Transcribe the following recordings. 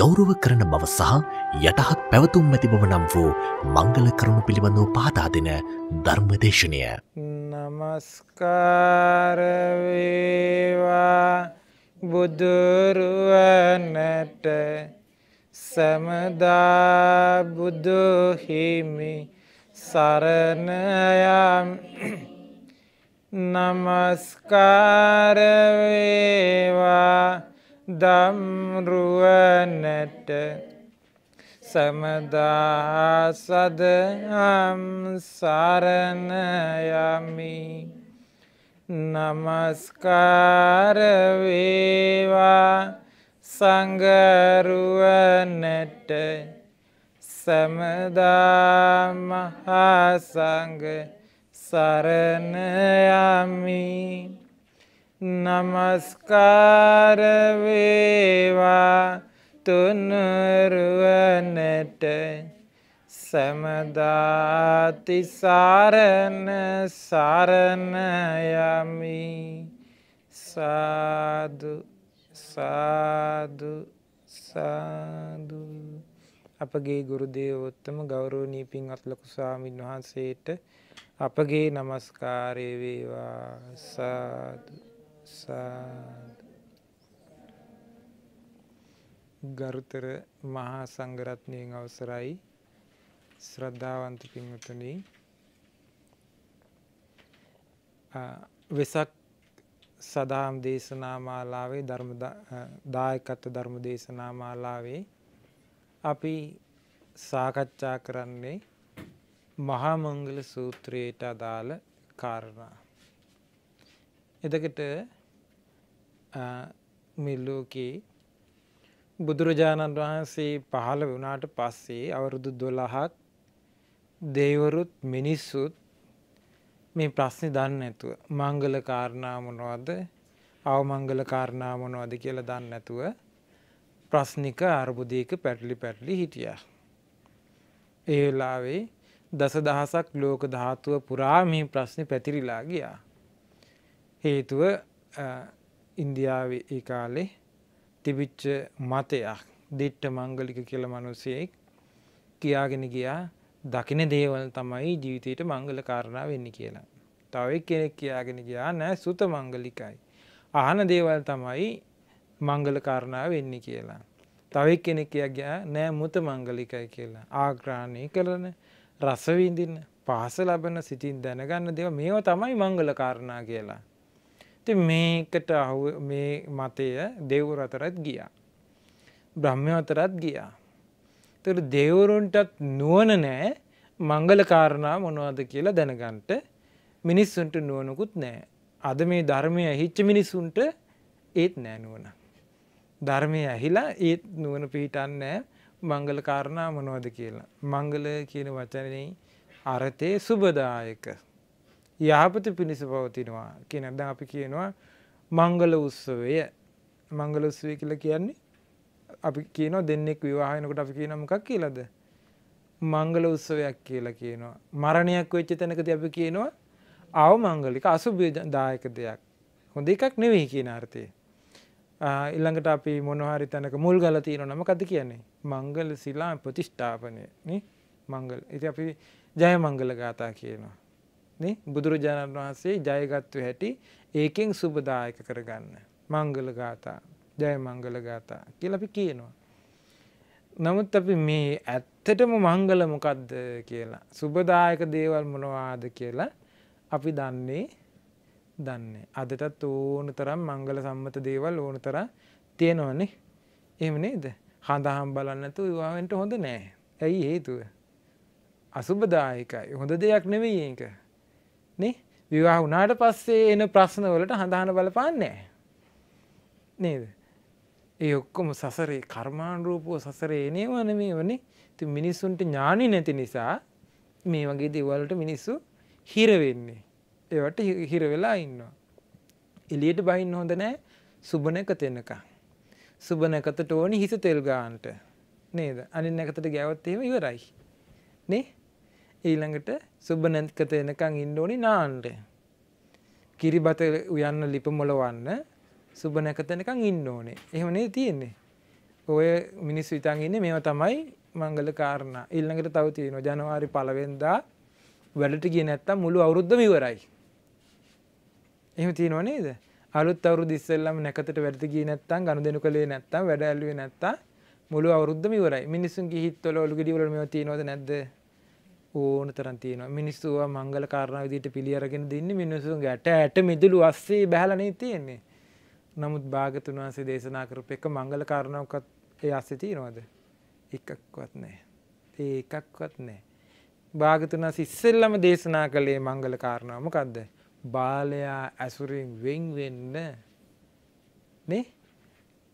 ගෞරව කරන බව සහ යටහත් පැවතුම් ඇති බව නම් වූ මංගල කරුණු පිළිබඳව පාතා දෙන ධර්මදේශනය. නමස්කාරවේවා බුදුරුවනට සැමදා බුදුහිමි සරණයම් නමස්කාරවේවා දම්රුවනට සමදා සදහම් සරණයමි නමස්කාරවේවා සංගරුවනට සැමදා මහාසංග සරණයමි නමස්කාරවේවා තුනුරුවනට සැමදාතිසාරණ සරණයමි සාදු සාදු සාදු. අපගේ ගුරුදේවොත්තම ගෞරෝණී පින් අත්ලොකු ස්වාමීන් වහන්සේට අපගේ නමස්කාරය වේවා. සාදු. ගරුතර මහා සංගරත්නයෙන් අවසරයි ශ්‍රද්ධාවන්ත පින්වතුනි වෙසක් සදාම් දේශනා මාලාවේ ධර්ම දායකත්ව ධර්ම දේශනා මාලාවේ අපි සාකච්ඡා කරන්නේ මහා මංගල සූත්‍රයට අදාළ කාරණා. එදකට මේ ලෝකේ බුදුරජාණන් වහන්සේ පහළ වුණාට පස්සේ අවුරුදු දොළහක් දෙවරුත් මිනිස්සුත් මේ ප්‍රශ්නේ දන්නේ නැතුව මංගල කාරණා මොනවද අවමංගල කාරණා මොනවද කියලා දන්නේ නැතුව ප්‍රශ්නික අර්බුදයක පැටලි පැටලි හිටියා. ඒ වෙලාවේ දසදහසක් ලෝක ධාතුව පුරා මේ ප්‍රශ්නේ පැතිරිලා ගියා. හේතුව ඉන්දියාවේ ඒ කාලේ තිබිච්ච මතයක් දිට්ට මංගලික කියල මනුස්සයෙක් කියාගෙන ගියා දකින දේවල් තමයි ජීවිතයට මංගල කාරණා වෙන්න කියලා. තව කෙනෙක් කියාගෙන ගියා නෑ සුත මංගලිකයි. අහන දේවල් තමයි මංගල කාරණාව වෙන්න කියලා. තවෙක් කෙනෙක් කිය ගයා නෑ මුත මංගලිකයි කියලා. ආග්‍රාණය කරන රසවිඳින්න පහස ලබන සිතින් දැනගන්න දෙව මේව තමයි මංගල කාරණා කියලා. ති මේකට අහු මේ මතය දෙව්වර අතරත් ගියා. බ්‍රහ්මය අතරත් ගියා. තර දෙවරුන්ටත් නුවන නෑ මංගල කාරණා මොනවද කියලා දැනගන්ට මිනිස්සුන්ට නුවනකුත් නෑ. අද මේ ධර්මය හිච්ච මිනිස්සුන්ට ඒත් නෑනුවන. ධර්මය ඇහිලා ඒත් නුවන පිහිටන්නෑ මංගල කාරණා මොනවද කියලා. මංගල කියන වචනය අරතය සුබදායක යහපත පිණිස පවතිනවා කියන ද අපි කියනවා මංගල උත්සවය. මංගල උත්සවය කියල කියන්නේ අපි කියන දෙන්නෙක් විවාහනකට අපි කියන මොකක් කියලද? මංගල උත්සවයක් කියලා කියනවා. මරණයක් වෙච්ච තැනකති අපි කියනවා අව මංගලික අසුභදායක දෙයක්. හොඳ එකක් නෙවෙයි කියන අර්ථය. ඉල්ළඟට අපි මොනහරි තැනක මුල් ගල තියෙන නම කද කියන්නේ? මංගල සිලා ප්‍රතිෂ්ඨාපනය මංගල්. ඉති අපි ජය මංගල ගාතා කියනවා. බුදුරජාණන් වහන්සේ ජයගත්තු හැටි ඒකෙන් සුබදායක කරගන්න. මංගල ගාථා ජය මංගල ගාථා කියලපි කියනවා. නමුත් අපි මේ ඇත්තටම මංගල මොකක්ද කියලා. සුබදායක දේවල් මොනවාද කියලා අපි දන්නේ දන්නේ. අදටත් ඕන තරම් මංගල සම්මත දේවල් ඕන තර තියෙනවනේ එම නේද හඳහම් බලන්නතු විවාවෙන්ට හොඳ නෑ ඇයි හේතුව. අසුබදායකයි හොඳ දෙයක් නෙවෙයි ඒක. නේ? විවාහ වුණාට පස්සේ එන ප්‍රශ්නවලට හඳහන බලපාන්නේ නේද? ඒ ඔක්කොම සසරේ කර්මාණරූපුව සසරේ එනේවන මේ වනේ ති මිනිස්සුන්ට ඥානි නැති නිසා මේ වගේ දෙවල්ට මිනිස්සු හිරවෙන්නේ ඒවට හිරවෙලා ඉන්නවා. එලියට බහින්න හොඳ නෑ. සුබනක තෙන්නකා සුබනකතට ඕනි හිස තෙල්ගාන්ට නේද? අනි නැකතට ගැවත්තේම ඉවරයි. නේ? ඊළඟට සුබ නැතිකත එනකං ඉන්න ඕනි නාන්ට කිරිබත උයන්න ලිප මොලවන්න සුබ නැකතනකං ඉන්න ඕනේ එහෙමනේ තියෙන්නේ ඔය මිනිස් විතන් ඉන්නේ මේවා තමයි මංගල කාරණා ඊළඟට තව තියෙනවා ජනවාරි පළවෙනිදා වැඩට ගියේ නැත්තම් මුළු අවුරුද්දම ඉවරයි. එහෙම තියෙනව නේද? අලුත් අවුරුදු ඉස්සෙල්ලම නැකතට වැඩට ගියේ නැත්තම් ගනුදෙනු කළේ නැත්තම් වැඩ ඇල්ලුවේ නැත්තම් මුළු අවුරුද්දම ඉවරයි. මිනිස්සුන්ගේ හිතවල ඔලු ගෙඩි වල මේවා තියෙනවද නැද්ද? ඕන තරම් තියෙනවා. මිනිස්සු ඒවා මංගල කාරණා විදිහට පිළි අරගෙන දින්නේ මිනිස්සුන්ගේ ඇට ඇට මිදුළු අස්සේ බහැලා නේ තියෙන්නේ. නමුත් භාගතුන් වහන්සේ දේශනා කරපු එක මංගල කාරණාවක්වත් ඒ අස්සේ තියෙනවද? එකක්වත් නැහැ. ඒ එකක්වත් නැහැ. භාගතුන් වහන්සේ ඉස්සෙල්ලම දේශනා කළේ මංගල කාරණාව මොකද්ද? බාලයා ඇසුරින් වෙන් වෙන්න නේ?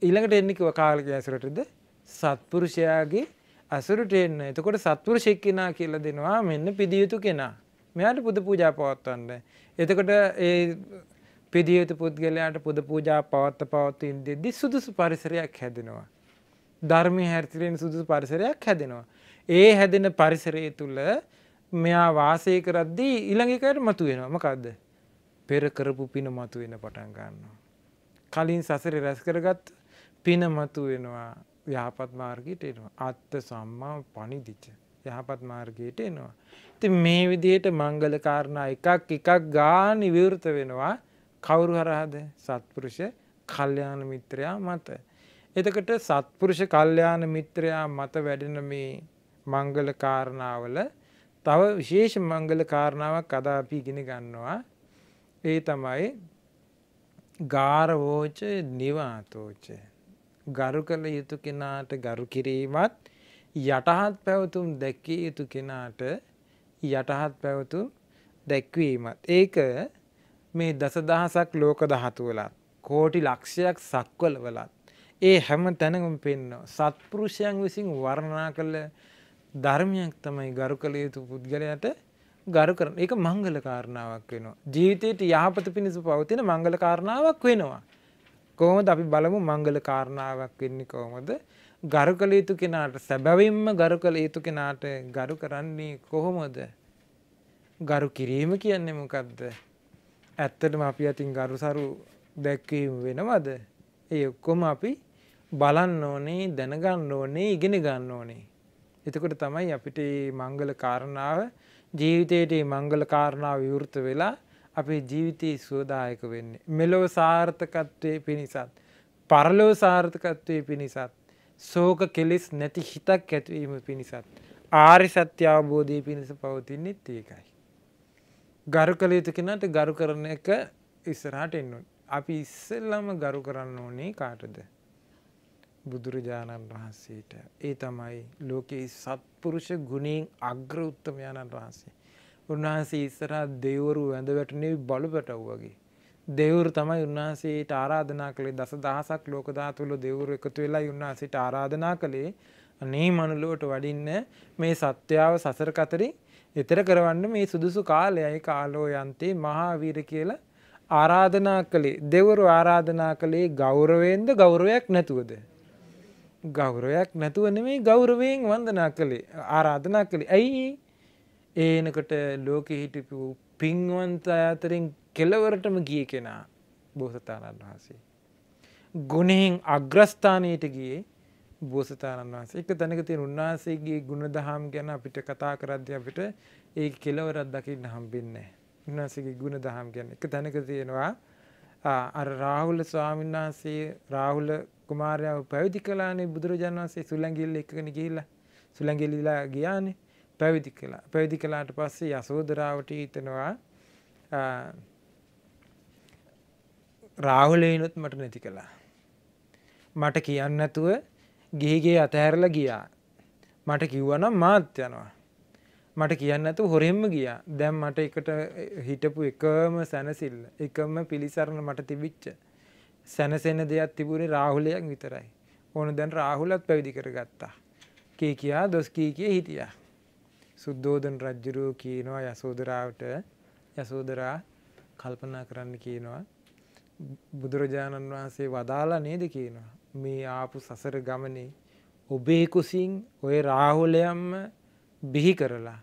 ඊළඟට එන්නේ කිව්ව කාලකයේ ඇසුරටද? සත්පුරුෂයාගේ ඇසුරට එන්න. එතකොට සත්පුරුෂෙක් කෙනා කියලා දෙනවා මෙන්න පිදිය යුතු කෙනා. මෙයාට පුද පූජා පවත්වන්න. එතකොට ඒ පිදිය යුතු පුද්ගලයාට පුද පූජා පවත්ත පවත්වමින් දෙද්දි සුදුසු පරිසරයක් හැදෙනවා. ධර්මයේ හැරිතිරෙන සුදුසු පරිසරයක් හැදෙනවා. ඒ හැදෙන පරිසරය තුල මෙයා වාසය කරද්දී ඊළඟ එකට මතුවෙනවා. මොකද්ද? පෙර කරපු පින මතුවෙන පටන් ගන්නවා. කලින් සසරේ රැස් කරගත්ත පින මතුවෙනවා. යහපත් මාර්ගයට එනවා. අත්ත සම්මා පණිදිච. යහපත් මාර්ගයට එනවා. ඉතින් මේ විදිහට මංගල කාරණා එකක් එකක් ගාන විවෘත වෙනවා. කවුරු හරහාද? සත්පුරුෂ කල්යාණ මිත්‍රයා මත. එතකොට සත්පුරුෂ කල්යාණ මිත්‍රයා මත වැඩෙන මේ මංගල කාරණාවල තව විශේෂ මංගල කාරණාවක් අද අපි ඉගෙන ගන්නවා. ඒ තමයි ගාරවෝච නිවාතෝච. ගරු කළ යුතු කෙනාට ගරු කිරීමත් යටහත් පැවතුම් දැක්කිය යුතු කෙනාට යටහත් පැවතුම් දැක්වීමත්. ඒක මේ දසදහසක් ලෝක ධාතු වලත් කෝටි ලක්ෂයක් සක්වල වලත් ඒ හැම තැනකම පෙන්වනවා. සත්පුරුෂයන් විසින් වර්ණනා කළ ධර්මයක් තමයි ගරු කළ යුතු පුද්ගලයාට ගරු කරන. ඒක මංගල කාරණාවක් වෙනවා. ජීවිතේට යහපත පිණිස පවතින මංගල කාරණාවක් වෙනවා. කොහොමද අපි බලමු මංගල කාරණාවක් වෙන්නේ කොහොමද? ගරු කළ යුතු කෙනාට සැබවින්ම ගරු කළ යුතු කෙනාට ගරු කරන්නේ කොහොමද? ගරු කිරීම කියන්නේ මොකද්ද? ඇත්තටම අපි අතින් ගරුසරු දැක්වීම වෙනවද? ඒ ඔක්කොම අපි බලන්න ඕනේ, දැනගන්න ඕනේ, ඉගෙන ගන්න ඕනේ. එතකොට තමයි අපිට මේ මංගල කාරණාව ජීවිතයේ මංගල කාරණාව විවෘත වෙලා අපේ ජීවිතයේ සුවදායක වෙන්නේ. මෙලොව සාර්ථකත්වයේ පිණිසත්, පරලොව සාර්ථකත්වයේ පිණිසත්, ශෝක කෙලිස් නැති හිතක් ඇතිවීම පිණිසත්, ආර්ය සත්‍ය අවබෝධය පිණිස පවතින්නේත් ඒකයි. ගරු කළ යුතු කෙනාට ගරු කරන එක ඉස්සරහට එන්න ඕනේ. අපි ඉස්සෙල්ලම ගරු කරන්න ඕනේ කාටද? බුදුරජාණන් වහන්සේට. ඒ තමයි ලෝකයේ සත්පුරුෂ ගුණයෙන් අග්‍ර උත්තමයන්න් වහන්සේ. උන්වහන්සේ ඉස්සරහා දෙවරු වැඳ වැටුනේ බලපටව වගේ. දෙවරු තමයි උන්වහන්සේට ආරාධනා කළේ. දස දහසක් ලෝක ධාතුවල දෙවරු එකතු වෙලා උන්වහන්සේට ආරාධනා කළේ. අනේ මනුලොවට වඩින්න මේ සත්‍යාව සසර කතරේ එතර කරවන්න මේ සුදුසු කාලයයි. කාලෝ යන්තේ මහාවීර කියලා ආරාධනා කළේ. දෙවරු ආරාධනා කළේ ගෞරවයෙන්ද ගෞරවයක් නැතුවද? ගෞරවයක් නැතුව නෙමෙයි ගෞරවයෙන් වන්දනා කළේ. ආරාධනා කළේ. ඇයි? ඒනකොට ලෝකෙ හිටපු පින්වන්ත අතරින් කෙලවරටම ගිය කෙනා බෝසතාණන් වහන්සේ. ගුණෙන් අග්‍රස්ථානයට ගියේ බෝසතාණන් වහන්සේ. එක තැනක තියෙන උන්වහන්සේගේ ගුණදහම් ගැන අපිට කතා කරද්දී අපිට ඒ කෙලවරක් දකින්න හම්බෙන්නේ නැහැ. උන්වහන්සේගේ ගුණදහම් ගැන. එක තැනක තියෙනවා අර රාහුල ස්වාමීන් වහන්සේ රාහුල කුමාරයාව පැවිදි කළානේ බුදුරජාණන් වහන්සේ සුලංගිල්ල එක්කගෙන ගිහිල්ලා. සුලංගිල්ලලා ගියානේ. පැවිදි කළා. පැවිදි කළාට පස්සේ යසෝදරාවට හිතනවා රාහුලේනොත් මට නැති කළා. මට කියන්න නැතුව ගිහිගේ අතහැරලා ගියා. මට කිව්වනම් මාත් යනවා. මට කියන්න නැතුව හොරෙන්ම ගියා. දැන් මට එකට හිටපු එකම සැනසෙල්ල, එකම පිළිසරණ මට තිබිච්ච සැනසෙන දෙයක් තිබුණේ රාහුලයක් විතරයි. ඕන දැන් රාහුලත් පැවිදි කරගත්තා. කී කියා දොස් කී කිය හිටියා. සුද්ධෝදන රජුරෝ කියනවා යසෝදරාවට යසෝදරා කල්පනා කරන්න කියනවා. බුදුරජාණන් වහන්සේ වදාලා නේද කියනවා. මේ ආපු සසර ගමනේ ඔබේ කුසින් ඔය රාහුලයම්ම බිහි කරලා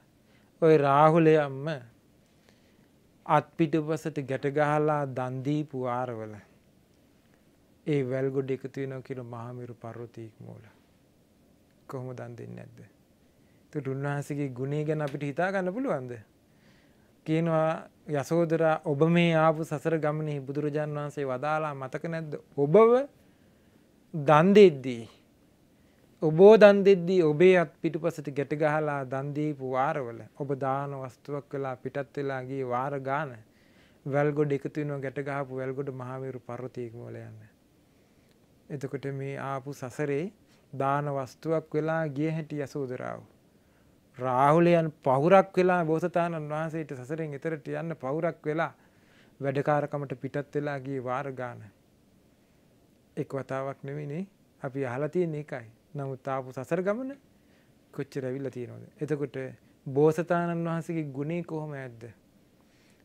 ඔය රාහුලයම්ම අත්පිටුපසට ගැට ගහලා දන් දීපු ආරවල ඒ වැල්ගොඩ එකතු වෙන කියන මහමිරු පර්වතීක් මූල. කොහොම දන් දෙන්න ඇද්ද තුට උන්වහසගේ ගුණේ ගැන අපිට හිතා ගන්න පුළුවන්ද කියනවා යසෝදර ඔබ මේ ආපු සසර ගමනෙහි බුදුරජාන් වහන්සේ වදාලා මතක නැද්ද ඔබව දන්දෙද්දී ඔබෝ දන් දෙද්දී ඔබේ අත් පිටුපසට ගැට ගහලා දන්දීපු වාරවල ඔබ දාන වස්තුවක් වෙලා පිටත් වෙලාගේ වාර ගාන වැල්ගොඩ එකතුවෙනවා ගැට ගහපු වැල්ගොඩ මහාවරු පර්වතයක මෝල යන්න. එතකොට මේ ආපු සසරේ දාන වස්තුවක් වෙලා ගිය හැටි යසෝදරාව. රාහුලයන් පවුරක් වෙලා බෝසතාණන් වහන්සේට සසරෙන් එතරට යන්න පවුරක් වෙලා වැඩකාරකමට පිටත් වෙලාගේ වාරගාන. එක් වතාවක් නෙවෙනේ අපි අහලතියෙන් එකයි නමුත් ආපු සසර ගමන කොච්චර ඇවිල්ල තියෙනවද. එතකොට බෝසතාණන් වහන්සේගේ ගුණේ කොහොම ඇද්ද.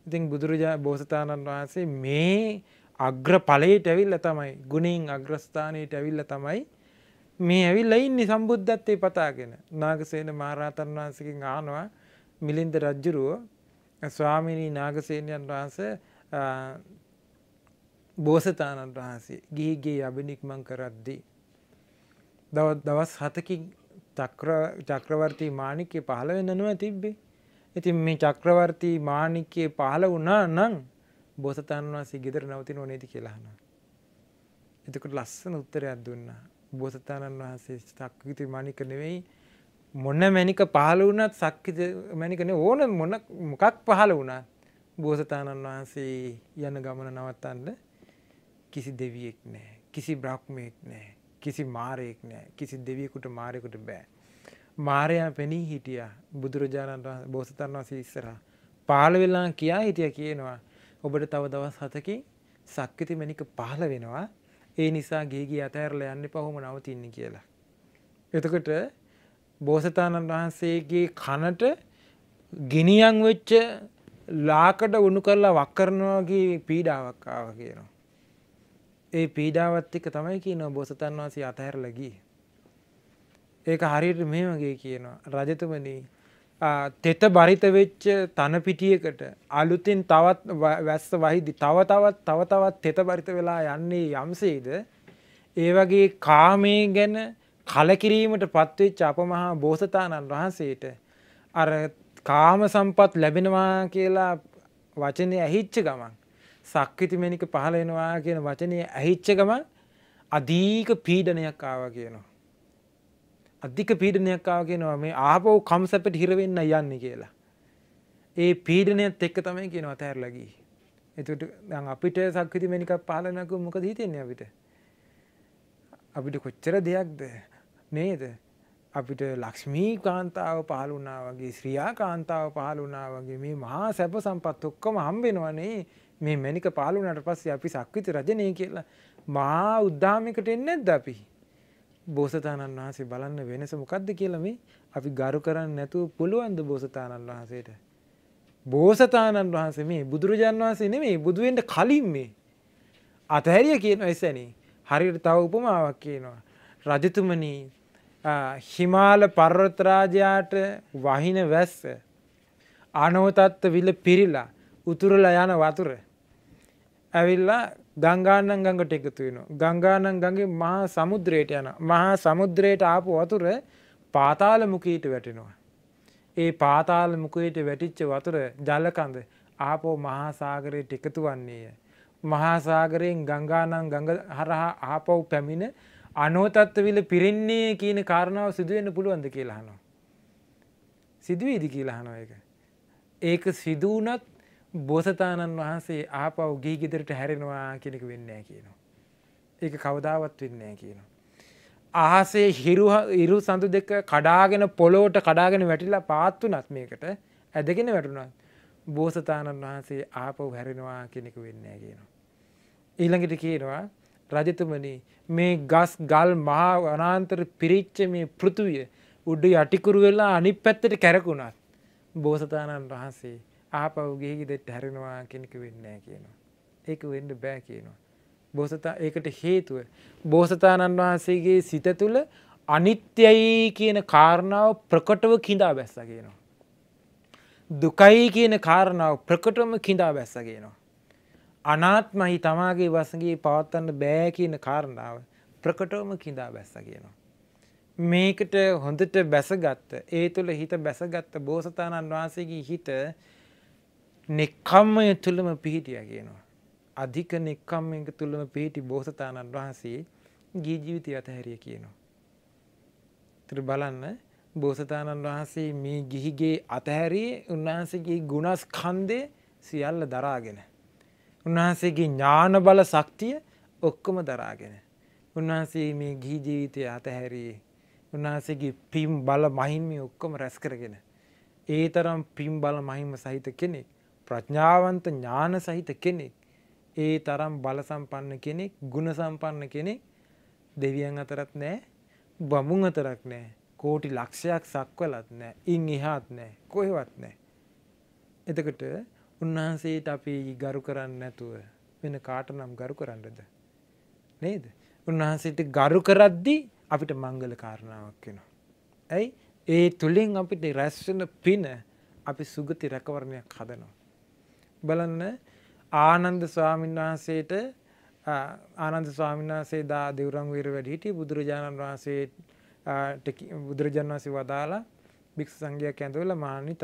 ඉතින් බුදුරජා බෝසතාණන් වහන්සේ මේ අග්‍ර පලයට ඇවිල්ල තමයි ගුණෙන් අග්‍රස්ථානයට ඇවිල්ල තමයි මේ ඇවිල් ඉන්නේ සම්බුද්ධත්තේ පතාගෙන නාගසේන මහරහතන් වහන්සකින් ආනවා මිලින්ද රජ්ජුරුව ස්වාමිනී නාගසේනයන් වහන්ස බෝසතාණන් වහන්සේ ගිහිගේ අභිනික්මං කරද්දී දවස් හතකින් චක්‍රවර්තී මානිකය පහළ වෙන්නනුව තිබ්බේ. ඉතින් මේ චක්‍රවර්තී මානිකයේ පහළ වුණා නං බෝසතන් වහන්සේ ගෙදර නවතින ඕනේති කියලාහන. එතකට ලස්සන උත්තරයක් දුන්න. බෝසතාණන් වහන්සේ සක්විති මනික නෙවෙයි මොන්න මැනික පහළ වුණත් සක්කිත මැනිකන ඕන මොන මොකක් පහළ වුණත් බෝසතාණන් වහන්සේ යන ගමන නවත්තන්න කිසි දෙවියෙක් නෑ කිසි බ්‍රහ්මයෙක් නෑ කිසි මාරයෙක් නෑ කිසි දෙවියකුට මාරයකුට බෑ. මාරයා පෙනී හිටිය බුදුරජාණන් බෝසතන් වසේ ඉස්සර. පාල වෙල්ලා කියා හිටිය කියනවා ඔබට තව දවස් හතකි සක්විති මැනික පහල වෙනවා ඒ නිසා ගේගේ අතඇරල යන්න පහොම නවතින්නේ කියලා. එතකොට බෝසතාණන් වහන්සේගේ කනට ගිනියන් වෙච්ච ලාකට උුණු කරලා වක්කරනවාගේ පීඩාවක් ආව කියනවා. ඒ පීඩාවත් එක්ක තමයි කියනවා බෝසතන් වහන්සේ අතහැරලා ඒක හරියට මේ වගේ කියනවා රජතුමනි තෙත බරිත වෙච්ච තන පිටියකට අලුතින් තවත් වැස්ස වහිදි තව තවත් තව තවත් තෙත බරිත වෙලා යන්නේ යම්සේද ඒ වගේ කාමේ ගැන කලකිරීමට පත්වෙච්ච අප මහා බෝසතාණන් වහන්සේට අර කාම සම්පත් ලැබෙනවා කියලා වචනය ඇහිච්ච ගමන් සක්විති මැනික පහළ වෙනවා කියන වචනය ඇහිච්ච ගමන් අධීක පීඩනයක් ආව කියනවා. අධික පීඩනයක් ආව කියනවා මේ ආපව් කම්සැපට හිරවෙන්න යන්න කියලා. ඒ පීඩනයත් එක්ක තමයි කියනවා අතහැරලගී. එතුට අපිට සක්විති මැනිකක් පාලනක මොක දීතෙන්නේ අපිට. අපිට කොච්චර දෙයක්ද නේද. අපිට ලක්ෂ්මී කාන්තාව පහළ වුණා වගේ ශ්‍රියා කාන්තාව පහළ වුණා වගේ මේ මහා සැප සම්පත් ඔක්කොම හම්බෙනවනේ මේ මැනික පාලුනට පස්සේ අපි සක්විති රජනය කියලා මා උද්ධාමිකට එන්න ඇද අපි බෝසතාණන් වහන්සේ බලන්න වෙනස මොකක්ද කියලම අපි ගරු කරන්න නැතුව පුළුවන්ද බෝසතාණන් වහන්සේට. බෝසතාණන් වහන්සේ මේ බුදුරජාන් වහන්සේ නෙමේ බුදුවෙන්ට කලින් මේ අතහැරිය කියන එසැනි හරියට තව උපමාවක් කියනවා. රජතුමනී හිමාල පර්වතරාජයාට වහින වැස්ස අනෝතත්ව විල පිරිලා උතුරලා යන වතුර ඇවිල්ලා ගංගානන් ගඟට එකතු වෙනවා. ගංගානන් ගඟේ මහා සමුද්‍රයට යන. මහා සමුද්‍රයට ආපු වතුර පාතාල මුකීට වැටෙනවා. ඒ පාතාල මුකයට වැටිච්ච වතුර ජලකඳ ආපෝ මහා සාගරයට එකතු වන්නේය. මහා සාගරයෙන් ගංගානං ගඟ හරහා ආපව් පැමිණ අනෝතත්වවිල පිරෙන්නේ කියන කාරණාව සිදුවෙන්න පුළුවන්ද කියලාහනවා. සිදුවේදි කියලාහනෝ එක. ඒක සිදුවනත් බෝසතාණන් වහන්සේ ආපව් ගී ගෙදරට හැරෙනවා කෙනෙක වෙන්නෑ කියනවා. ඒක කවදාවත් වෙන්නෑ කියනවා. අහසේ හිරු ඉරු සඳු දෙක කඩාගෙන පොලෝට කඩාගෙන වැටිලා පාත්තු නත් මේකට ඇදගෙන වැටුණත් බෝසතාණන් වහන්සේ ආපව් හැරෙනවා කෙනෙක වෙන්නෑ කියනවා. ඊළඟට කියනවා රජතුමනි මේ ගස් ගල් මහා වනාන්තර පිරිච්ච මේ පෘතුවිය උඩ යටිකුරු වෙලා අනි පැත්තට කැරකුණත් බෝසතාණන් වහන්සේ ආපව් ගිහි දෙට හැරෙනවා කෙනෙක වෙන්නෑ කියනවා. ඒක වෙන්න බෑ කියනවා. බෝසතා ඒකට හේතුව. බෝසතාණන් වහන්සේගේ සිත තුළ අනිත්‍යයි කියන කාරණාව ප්‍රකටව කිඳා බැස්ස කියනවා. දුකයි කියන කාරණාව ප්‍රකටම කිඳා බැස්ස කියනවා. අනාත්මහි තමාගේ වසගේ පවත්වන්න බෑ කියන කාරණාව ප්‍රකටවම කිඳා බැස්ස කියනවා. මේකට හොඳට බැසගත්ත ඒ තුළ හිත බැසගත්ත බෝසතාණන් වහන්සේගේ හිත නෙක්කම්මය තුළම පිහිටිය කියනවා. අධික නෙක්කම් එක තුළම පිහිටි බෝසතාණන් වහන්සේ ගී ජීවිතය අතහැරිය කියනවා. තර බලන්න බෝසතාණන් වහන්සේ මේ ගිහිගේ අතහැරයේ උන්වහන්සේගේ ගුණස් කන්දේ සියල්ල දරාගෙන. උන්වහන්සේගේ ඥාන බල ශක්තිය ඔක්කොම දරාගෙන. උන්වහන්සේ මේ ගිහි ජීවිතය අතහැරයේ උන්වහන්සේගේ පිම් බල මහින්ම ඔක්කොම රැස් කරගෙන. ඒ තරම් පිම් බල මහිම සහිත කෙනෙක් ප්‍රඥාවන්ත ඥාන සහිත කෙනෙක් ඒ තරම් බල සම්පන්න කෙනෙක් ගුණ සම්පන්න කෙනෙක් දෙවියන් අතරත් නෑ බමුන් අතරක් නෑ කෝටි ලක්ෂයක් සක්වලත් නෑ ඉන් එහාත් නෑ කොහෙවත් නෑ. එතකට උන්වහන්සේට අපි ගරු කරන්න නැතුව වෙන කාට නම් ගරු කරන්නද. නේද. උන්වහන්සේට ගරු කරද්දි අපිට මංගල කාරණාවක් වෙනවා. ඇයි ඒ තුළින් අපිට රැස්වන පින අපි සුගති රැකවරණයක් හදනවා. බලන්න ආනන්ද ස්වාමීන් වහන්සේට ආනන්ද ස්වාමීන් වහන්සේ දා දෙවරං වීර වැඩ හිටිය බුදුරජාණන් වහන්සේ බුදුරජාණන් වහන්සේ වදාලා භික්ෂු සංඝයක් ඇඳවල මානි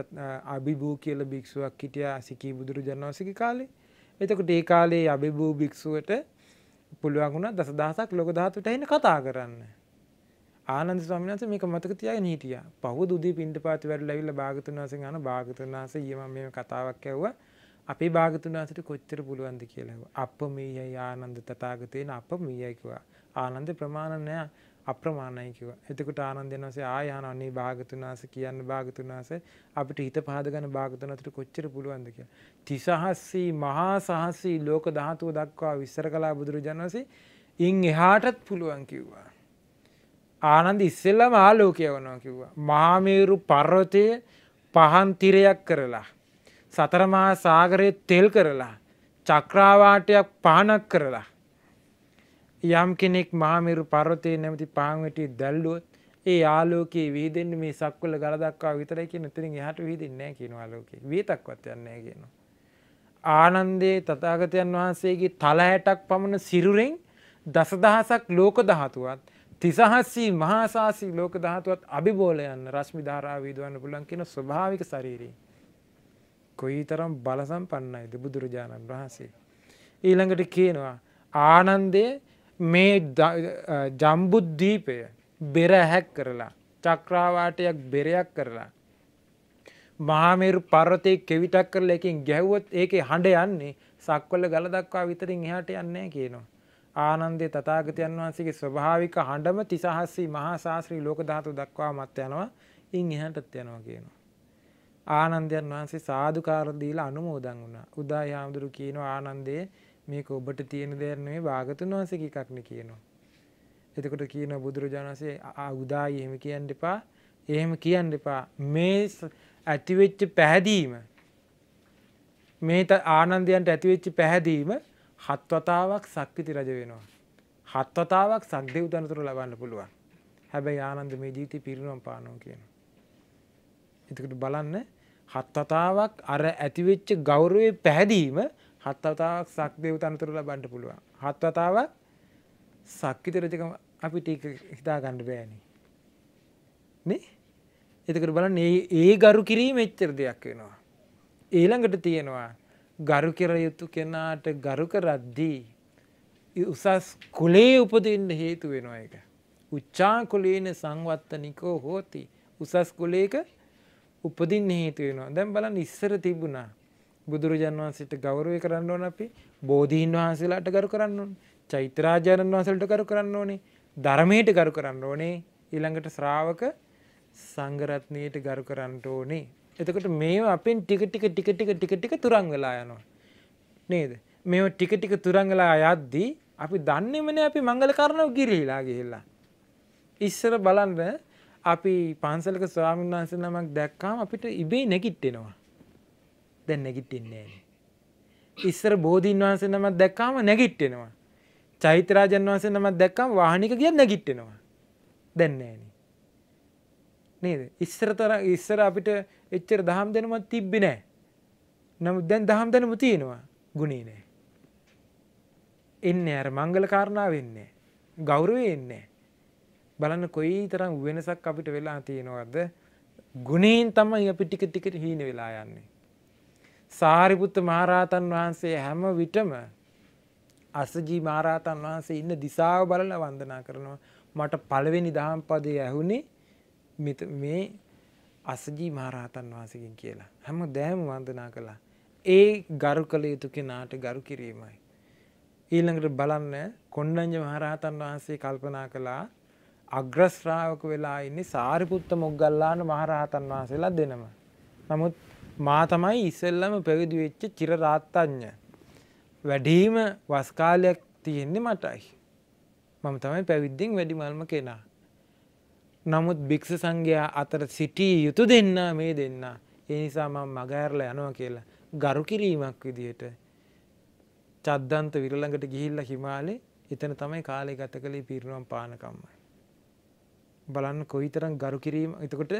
අභිභූ කියලා භික්ෂුවක් හිටියා සිකී බුදුරජාණන් වහන්සේගේ කාලේ. එතකොට ඒ කාලේ අභිභූ භික්ෂුවට පුළුවන් වුණා දසදහසක් ලෝක ධාතුට එන්න කතා කරන්න. ආනන්ද ස්වාමීන් වහන්සේ මේක මතක තියාගෙන හිටියා. පහුව දුදී පින්ඩපාත වැඩලා ඇවිල්ලා භාගතුන් වහන්සේගෙන් අහන භාගතුන් වහන්සේ ඊයේ මම මේ කතාවක් ඇහුවා. අපේ භාගතුන් වහන්සේට කොච්චර පුළුවන්ද කියලා. අපමීයයි ආනන්ද තථාගතේන අපමීයයි කිව්වා. ආනන්ද ප්‍රමාණ නැහැ. අප්‍රමාණයි කිව එතකට ආනන්දයන් වසේ ආයහන අන්නේ භාගතුන් වහස කියන්න භාගතුන් වහස අපිට හිත පහදගන භාගතන අතට කොච්චර පුළුවන්ද කිය. තිසහස්සී මහා සහස්සී ලෝක ධාතුව දක්වා විස්සර කලා බුදුරජාන් වසේ ඉන් එහාටත් පුළුවන් කිව්වා. ආනන්ද ඉස්සෙල්ලම ආලෝකය වනවා කිව්වා. මාමේරු පර්වතය පහන්තිරයක් කරලා. සතරමහා සාගරය තෙල් කරලා. චක්‍රාවාටයක් පහනක් කරලා. යම් කෙනෙක් මහමිරු පර්වතය නැමති පාංවැටි දැල්ලුවොත් ඒ ආලෝකයේ විහිදෙන්න්න මේ සක්වල ගලදක්වා විතරයි කිය නතරින් හට විහිදෙන්නේ කියන ආලෝකේ වීතක්වත් යන්නේ කියනවා. ආනන්දේ තතාගතයන් වහන්සේගේ තල හැටක් පමණ සිරුරෙන් දසදහසක් ලෝක දහතුවත් තිසහස්සී මහාසාසී ලෝක දහතුවත් අභිබෝලයන්න රශ්මි ධාරා වීදවන්න පුලන් කියන ස්වභාවික ශරීරී. කොයි තරම් බලසම් පන්නයිද බුදුරජාණන් වහන්සේ. ඊළඟට කියනවා ආනන්දය මේ ජම්බුද්දීපය බෙර හැක් කරලා චක්‍රාවාටයක් බෙරයක් කරලා මහාමේරු පර්වතය කෙවිටක් කරල එකින් ගැහ්වොත් ඒක හඬ යන්නේ සක්වල ගල දක්වා විතරින් එහට යන්නේ කියනවා. ආනන්දේ තතාගතයන් වහන්සේගේ ස්වභාවික හඬම තිසහස්සී මහා ශාස්ත්‍රී ලෝක ධාතු දක්වා මත් යනවා ඉන් එහටත් යනවා කියනවා. ආනන්දයන් වහන්සේ සාධකාරදීලා අනුමෝදන් වුණා උදා යාමුදුරු කියනවා ආනන්දේ මේක ඔබට තියෙන දෙයන්නේ භාගතුන් වහසක එකක්න කියනවා. එතකොට කියන බුදුරජාණන්සේ උදායි එහෙම කියන්න එපා එහෙම කියන්න එපා මේ ඇතිවෙච්ච පැහැදීම මේ ආනන්දයන්ට ඇතිවෙච්ච පැහැදීම හත්වතාවක් සක්විති රජ වෙනවා. හත්වතාවක් සක්දෙව් තනතුර ලබන්න පුළුවන්. හැබැයි ආනන්ද මේ ජීවිතය පිරිනුවම් පානෝ කියන. එතකට බලන්න හත්වතාවක් අර ඇතිවෙච්ච ගෞරවේ පැහැදීම හත්වතාවක් සක්දේව තනතුර ලබන්ට පුළුවන්. හත්වතාවක් සක්විත රජකම අපිට හිතා ගණ්ඩ බෑනි. නේ එතකට බලන්න ඒ ගරු කිරීම එච්චර දෙයක් වෙනවා. ඊළඟට තියෙනවා ගරු කෙර යුතු කෙනාට ගරු කරද්දී උසස් කුලේ උපදන්න හේතු වෙනවා එක. උච්චා කුලේන සංවත්තනිකෝ හෝති උසස් කුලේක උපදින්න හේතු වෙනවා. දැම් බලන් ඉස්සර තිබුණා. බුදුරජාන් වහන්සේට ගෞරවය කරන්න ඕන අපි බෝධීන් වහන්සේලාට ගරු කරන්න ඕන චෛත්‍යරාජාණන් වහන්සේලට ගරු කරන්න ඕනේ ධර්මයට ගරු කරන්න ඕනේ ඊළඟට ශ්‍රාවක සංඝරත්නයට ගරු කරන්න ඕනේ. එතකොට මේ අපෙන් ටික ටික ටික ටික ටික ටික තුරන් වෙලා යනවා. නේද? මේ ටික ටික තුරන් වෙලා යද්දී අපි දන්නේමනේ අපි මංගල කරණව ගිරිහිලා ගිහිල්ලා. ඉස්සර බලන්න අපි පන්සලක ස්වාමීන් වහන්සේ නමක් දැක්කාම අපිට ඉබේ නැගිට්ටෙනවා. දැන් නැගිට්ටින්නේ ඉස්සර බෝධීන් වහන්සේ නමත් දැක්කාම නැගිට්ටෙනවා. චෛත්‍යරාජන් වහන්සේ නමත් දැක්කම වාහනික ගිය නැගිට්ටෙනවා. දැන්නේන නේද? ඉස්සර තර ඉස්සර අපිට එච්චර දහම් දෙනමත් තිබ්බි නෑ. නමුත් දැන් දහම් දැනම තියෙනවා. ගුණේ නෑ. එන්න ඇර මංගල කාරණාව වෙන්නේ ගෞරවේ එන්නේ බලන්න කොයි තරම් වෙනසක් අපිට වෙලා තියෙනවද? ගුණයෙන් තමයි අපි ටික ටිකට හීන වෙලා යන්නේ. සාරිපුත්ත මහරහතන් වහන්සේ හැම විටම අසජී මහරහතන් වහන්සේ ඉන්න දිසාව බලලා වන්දනා කරනවා. මට පළවෙනි දහම් පදේ ඇහුනේ මේ අසජී මහරහතන් වහන්සකින් කියලා. හැම දෑම වන්දනා කළා. ඒ ගරු කළ යුතු කෙනාට ගරු කිරීමයි. ඊළඟට බලන්න කොණ්ඩංජ මහරහතන් වහන්සේ කල්පනා කළා අග්‍රශ්‍රාවක වෙලා ඉන්නේ සාරිපුත්ත මොග්ගල්ලාන මහරහතන් වහන්සේලා දෙනම. නමුත් මා තමයි ඉස්සෙල්ලම පැවිදි වෙච්ච චිරරාත්තඥ. වැඩීම වස්කාලයක් තියෙන්නේ මටයි. මම තමයි පැවිද්දෙන් වැඩිමල්ම කෙනා. නමුත් භික්ෂ සංඝයා අතර සිටිය යුතු දෙන්න මේ දෙන්න. ඒ නිසා මම මගහැරලා යනවා කියලා ගරු කිරීමක් විදියට චද්දන්ත විරළඟට ගිහිල්ලා හිමාලේ එතන තමයි කාලේ ගත කළේ පිරිනුවම් පානකම්මයි. බලන්න කොයිතරම් ගරු කිරීම එතකොට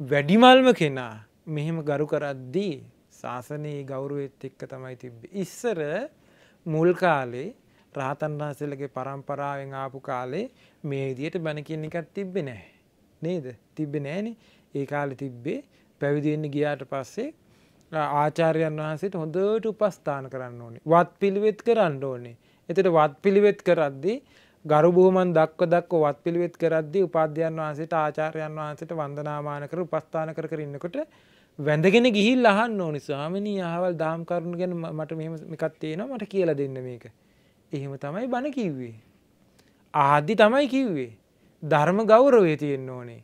වැඩිමල්ම කෙනා මෙහෙම ගරු කරද්දී ශාසනයේ ගෞරුවත් එක්ක තමයි තිබ්බේ. ඉස්සර මුල් කාලේ රාතන් වහන්සේලගේ පරම්පරාවෙන් ආපු කාලේ මේ විදියට බණ කියන එකක් තිබ්බේ නැහැ. නේද? තිබ්බේ නැහනේ. ඒ කාලේ තිබ්බේ පැවිදි වෙන්න ගියාට පස්සේ ආචාර්යයන් වහන්සේට හොඳට උපස්ථාන කරන්න ඕනේ. වත් පිළිවෙත් කරන්න ඕනේ. එතකොට වත් පිළිවෙත් කරද්දී ගරු බුහුමන් දක්ව දක්ව වත් පිළිවෙත් කරද්දී උපාධ්‍යයන් වහන්සේට ආචාර්යයන් වහන්සේට වන්දනාමාන කර උපස්ථාන කර කර ඉන්නකොට වැඳගෙන ගිහිල්ලා අහන්න ඕනි ස්වාමිනී අහවල් දාම් කරුණු ගැන මට මෙහෙම එකක් තියෙනවා මට කියලා දෙන්න මේක. එහෙම තමයි බණ කිව්වේ. ආදි තමයි කිව්වේ. ධර්ම ගෞරවය තියෙන්න ඕනේ.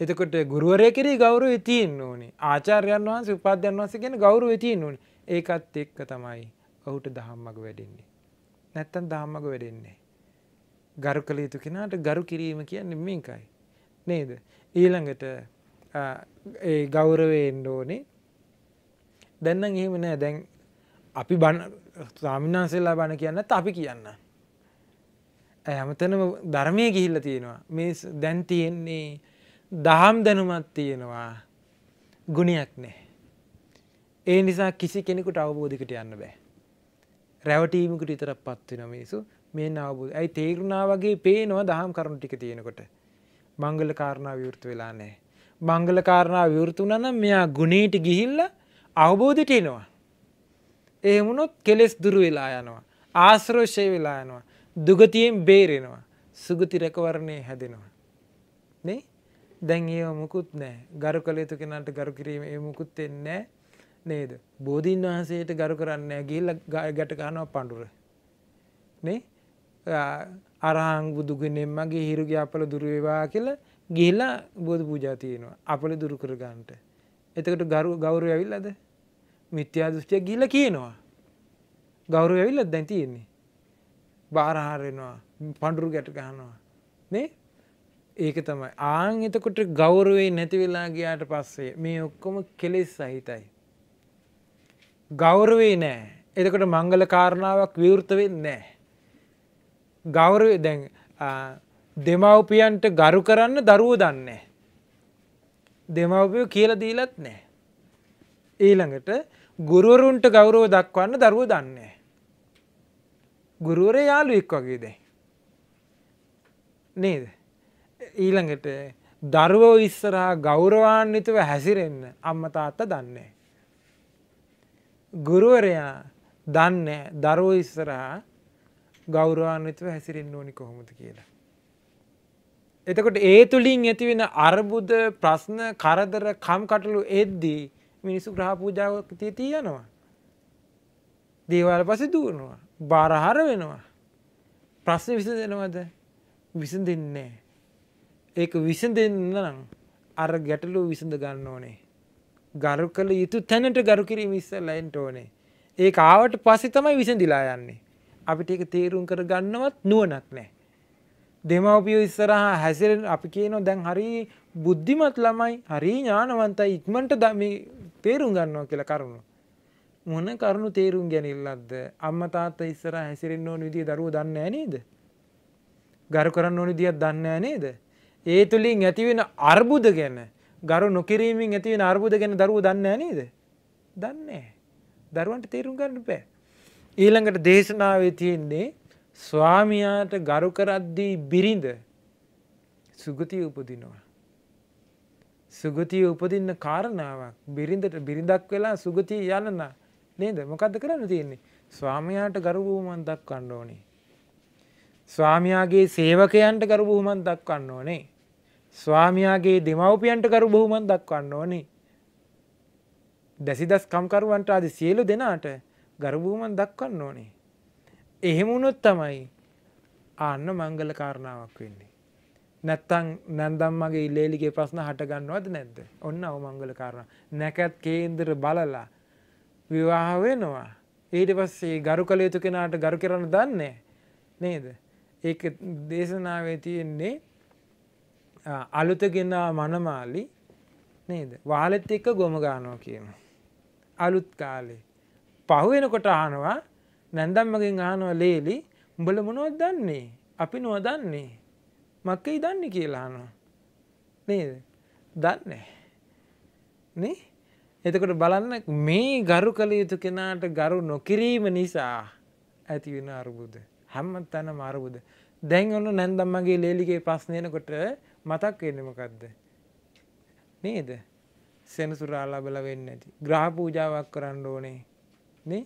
එතකොට ගුරුවරය කෙරේ ගෞරවය තියෙන්න ඕනේ. ආචාර්යයන් වහන්සේ උපාධ්‍යයන් වහන්සේ ගැන ගෞරවය තියෙන්න ඕනේ. ඒකත් එක්ක තමයි ඔහුට දහම්මග වැඩෙන්නේ. නැත්තම් දහම්මග වැඩෙන්නේ. ගරු කළ යුතු කෙනාට ගරු කිරීම කියන්නේ මේකයි. නේද? ඊළඟට ඒ ගෞරවයෙන් ඕනේ දැන්නම් එහෙම නෑ දැන් අපි බණ ස්වාමින්වහන්සේලා බණ කියන්නත් අපි කියන්න. හැමතැනම ධර්මය ගිහිල්ලා තියෙනවා. මේ දැන් තියෙන්නේ දහම් දැනුමක් තියෙනවා. ගුණයක් නෑ. ඒ නිසා කිසි කෙනෙකුට අවබෝධයකට යන්න බෑ. රැවටීමකට විතරක් පත් වෙන මිනිස්සු මේ අවබෝධ. ඇයි තේරුණා වගේ පේනවා දහම් කරුණු ටික තියෙනකොට. මංගල කාරණා විවෘත වෙලා නැහැ. මංගල කාරණා විවෘත වුණා නම් මෙයා ගුණේට ගිහිල්ලා අවබෝධයට එනවා. ඒ වුණොත් කෙලෙස් දුරු වෙලා යනවා. ආශ්‍රෝෂය වෙලා යනවා. දුගතියෙන් බේරෙනවා. සුගති රැකවරණේ හැදෙනවා. නේ? දැන් ඒව මුකුත් නැහැ. ගරු කළ යුතු කෙනාට ගරු කිරීම ඒ මුකුත් වෙන්නේ නේද? බෝධීන් වහන්සේට ගරු කරන්නේ නැහැ. ගිහිල්ලා ගැට ගන්නවා පඳුර. නේ? අරහං බුදුගුණෙන් මගේ හිරුගේ අපල දුර වේවා කියලා ගිහිල්ලා බෝධි පූජා තියෙනවා. අපල දුරු කර ගන්නට. එතකොට ගරු ගෞරවය ඇවිල්ලාද? මිත්‍යා දෘෂ්ටිය ගිහිල්ලා කියනවා. ගෞරවය ඇවිල්ලාද දැන් තියෙන්නේ? බාරහාර වෙනවා. පඳුරු ගැට ගන්නවා. නේ? ඒක තමයි. ආන් එතකොට ගෞරවේ නැති වෙලා ගියාට පස්සේ මේ ඔක්කොම කෙලෙස් සහිතයි. ගෞරවේ නෑ. එතකොට මංගල කාරණාවක් විවෘත වෙන්නේ නෑ. ගෞරව දැන් දෙමව්පියන්ට ගරු කරන්න දරුව දන්නේ. දෙමව්පිය කියල දීලත් නෑ. ඊළඟට ගුරුවරුන්ට ගෞරව දක්වන්න දරුව දන්නේ. ගුරුවර යාලු එක් වගේ දැයි. නේද. ඊළඟට දරුවෝ ඉස්සරහා ගෞරවාන්විතව හැසිරෙන්න අම්ම තාත්ත දන්නේ. ගුරුවරයා දන්නේ දරුවෝ ඉස්සරහා ගෞරවාන්විතව හැසිරෙන්න ඕනි කොහොමද කියලා. එතකොට ඒ තුළින් ඇතිවෙන අර්බුද ප්‍රශ්න කරදර කම් කටලු එද්දී මිනිස්සු ග්‍රහ පූජාවක් තියතිී යනවා. දේවල් පස දුවනවා. බාරහර වෙනවා. ප්‍රශ්න විස දෙනවද විසඳ දෙන්නේ. ඒක විසඳ දෙන්න නම් අර ගැටලු විසඳ ගන්න ඕනේ. ගරු කළ යුතු තැනට ගරු කිරීම ඉස්සල්ලයින්ට ඕනේ. ඒ ආවට පසි තමයි විසඳිලා යන්නේ. අපිට ඒක තේරුම් කර ගන්නවත් නුවනක් නෑ. දෙමවපියෝ ඉස්සරහා හැසිරෙන් අපි කියනවා දැන් හරි බුද්ධිමත් ළමයි හරි ඥානවන්තයි ඉක්මනට තේරුම් ගන්නවා කියලා කරුණු. මොන කරුණු තේරුම් ගැනිල්ලක්ද අම්මා තාත්තා ඉස්සරහා හැසිරෙන්න ඕන විදිය දරුවෝ දන්නේ නැහැ නේද? ගරු කරන්න ඕන විදියක් දන්නේ නැහැ නේද? ඒ තුලින් ඇතිවෙන අර්බුද ගැන ගරු නොකිරීමෙන් ඇතිවෙන අර්බුද ගැන දරුවෝ දන්නේ නැහැ නේද? දන්නේ නැහැ. දරුවන්ට තේරුම් ගන්න බෑ. ඊළඟට දේශනාවේ තියෙන්නේ ස්වාමියාට ගරු කරද්දී බිරිඳ සුගතිය උපදිනවා. සුගතිය උපදින්න කාරණාවක් බිරිඳට බිරිඳක් වෙලා සුගතිය යන්න නේද මොකක්ද කරන්න තියෙන්නේ ස්වාමයාට ගරුබූමන් දක්වන්න ඕනේ. ස්වාමයාගේ සේවකයන්ට කරු බොහොමන් දක්වන්න ඕනේ. ස්වාමයාගේ දෙමවපියන්ට කරු බොහොමන් දක්වන්න ඕනේ. දැසිදස් කම්කරුවන්ට අද සියලු දෙනාට ගරබූමන් දක්වන්න ඕනේ. එහෙමුණොත් තමයි ආන්න මංගල කාරණාවක් වෙන්නේ. නැත්තං නැන්දම්මගේ ඉල්ලේලිගේ ප්‍රශ්න හටගන්නවද නැද්ද? ඔන්න අව මංගල කාරණ. නැකැත් කේන්දර බලලා විවාහ වෙනවා. ඊට පස්සේ ගරු කළ යුතු කෙනාට ගරු කරන්න දන්නේ නේද? ඒක දේශනාවේ තියෙන්නේ අලුතගෙන මනමාලි නේද? වාලෙත් එක්ක ගොම ගානෝ කියන අලුත් කාලේ. පහුවෙනකොට අහනවා නැන්දම්මගෙන් අහනවා ලේලි උඹල මොනවද දන්නේ? අපි නොව දන්නේ? මක්කයි දන්නේ කියලානවා නේද? දන්නේ. නේ? එතකොට බලන්න මේ ගරු කළ යුතු කෙනාට ගරු නොකිරීම නිසා ඇති වෙන අරුබුද? හැම තැන මරබුද දැන් ඔන්න නැන්දම්මගේ ලේලිගේ ප්‍රශ්නයනකොට මතක් වෙන්න මොකක්ද නේද? සෙනසුරාලා බල වෙන්න ඇති ග්‍රහ පූජාවක් කරන්න ඕනේ. නේ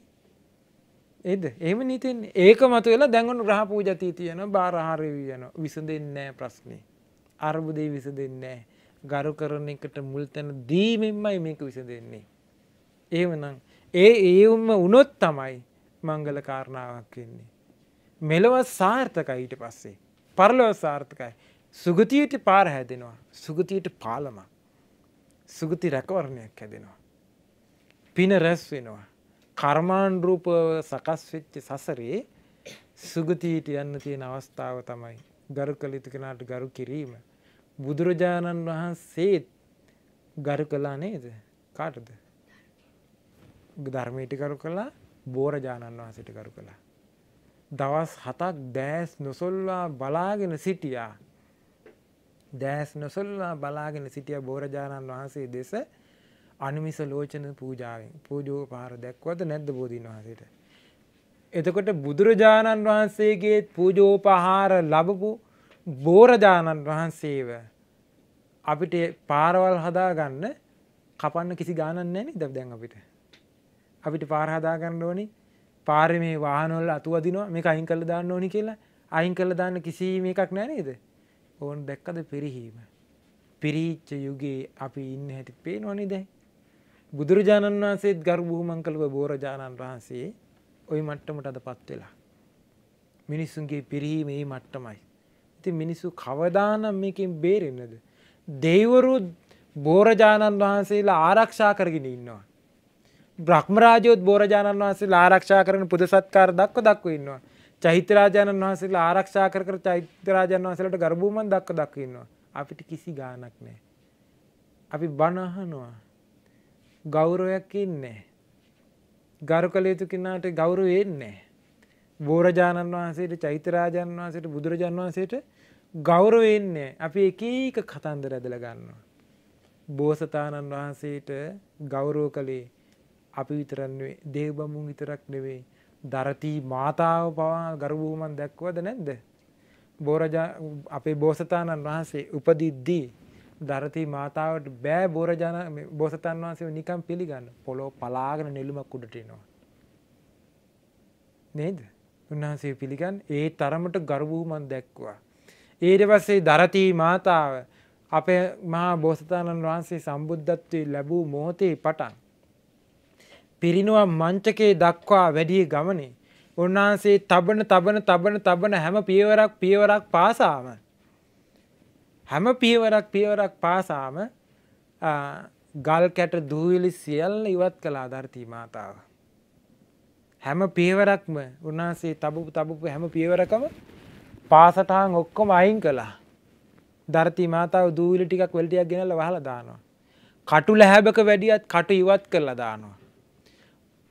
එද එම නිතෙන් ඒක මතු වෙලා දැඟුණු ග්‍රහ පූජතී තියෙන බාරහාරය යන විසඳෙන්නෑ ප්‍රශ්නය අර්බුදේ විස දෙන්නෑ ගරු කරන එකට මුල් තැන දීමෙන්මයි මේක විසඳෙන්නේ ඒවනම් ඒ ඒවුම්ම උනොත් තමයි මංගල කාරණාවක් වෙන්නේ මෙලොව සාර්ථකයි ඊට පස්සේ. පරලොව සාර්ථකයි. සුගතියට පාර හැදෙනවා. සුගතියට පාලම. සුගති රැකවරණයක් හැදෙනවා. පින රැස් වෙනවා. කර්මාන් රූප සකස් වෙච්ච සසරේ සුගතියට යන්න තියෙන අවස්ථාව තමයි ගරු කළ යුතු කෙනාට ගරු කිරීම. බුදුරජාණන් වහන්සේත් ගරු කළා නේද? කාටද? ධර්මයට ගරු කළා බෝරජාණන් වහන්සේට ගරු කළා. දවස් හතක් දෑස් නොසොල්වා බලාගෙන සිටියා. දෑස් නොසොල්වා බලාගෙන සිටිය බෝරජාණන් වහන්සේ දෙස අනිමිස ලෝචන පූජාවෙන් පූජෝ පාර දැක්වද නැද්ද බෝධීන් වහසට. එතකොට බුදුරජාණන් වහන්සේගේ පූජෝපහාර ලබපු බෝරජාණන් වහන්සේව අපිට පාරවල් හදාගන්න කපන්න කිසි ගානන්න නැනි දබ දැන් අපිට. අපිට පාරහදාගන්න ඕනි. පාර මේ වාහනොල් අතුවදිනවා මේ අයින් කළ දාන්න ඕනි කියලා. අයින් කළ දාන්න කිසිීම එකක් නැනේද ඕන් දැක්කද පිරිහීම? පිරීච්ච යුගේ අපි ඉන්න හැටි පේ නොනි දැයි බුදුරජාණන් වහන්සේත් ගරු බූමංකලව බෝරජාණන් වහන්සේ ඔය මට්ටමට අද පත්වෙලා මිනිස්සුන්ගේ පිරීම ඒ මට්ටමයි ඉති මිනිස්සු කවදානම් මේකින් බේරෙන්නද දෙවරු බෝරජාණන් වහන්සේලා ආරක්ෂා කරගෙන ඉන්නවා බ්‍රහ්මරාජයොත් බෝරජාණන් වහන්සේ ආරක්ෂා කරන පුද සත්කාර දක්ව දක්ව ඉන්නවා. චෛත්‍යරාජාණන් වහන්සේලා ආරක්ෂා කර කර චෛත්‍යරාජන් වහන්සේලාට ගර්භූමන් දක්ව දක්ව ඉන්නවා. අපිට කිසි ගාණක් නැහැ. අපි බණ අහනවා. ගෞරවයක් ඉන්නේ. ගරු කළ යුතු කෙනාට ගෞරවය එන්නේ. බෝරජාණන් වහන්සේට චෛත්‍යරාජන් වහන්සේට බුදුරජාණන් වහන්සේට ගෞරවය එන්නේ. අපි එක එක කතන්දර ඇදලා ගන්නවා. බෝසතාණන් වහන්සේට ගෞරව කළේ අපි විතරන්නේ දේව බමුන් විතරක් නෙවෙයි දරතී මාතාව පවා ගරුබූමන් දැක්වද නැද්ද බෝරජා අපේ බෝසතාණන් වහන්සේ උපදිද්දී දරතී මාතාවට බෑ බෝරජාන බෝසතන් වහන්සේ නිකම් පිළිගන්න. පොලෝ පලාගෙන නෙළුමක් උඩටනවා නේද? උන්වහන්සේ පිළිගන්න. ඒ තරමට ගර්භූමන් දැක්වා ඊට පස්සේ දරතී මාතාව අපේ මහා බෝසතාණන් වහන්සේ සම්බුද්ධත්වයේ ලැබූ මොහොතේ පටන් පිරිනුවම් මංචකේ දක්වා වැඩිය ගමනේ උන්වහන්සේ තබන තබන තබන තබන හැම පියවරක් පියවරක් පාසාම හැම පියවරක් පියවරක් පාසාම ගල් කැට දූවිලි සියල්ල ඉවත් කළා ධර්තී මාතාව. හැම පියවරක්ම උන්වහන්සේ තබපු තබපු හැම පියවරකම පාසටහන් ඔක්කොම අයින් කළා. ධර්තී මාතාව දූවිලි ටිකක් වෙල්ටියක් ගෙනල්ලා වහලා දානවා. කටු ලැහැබක වැඩියත් කටු ඉවත් කරලා දානවා.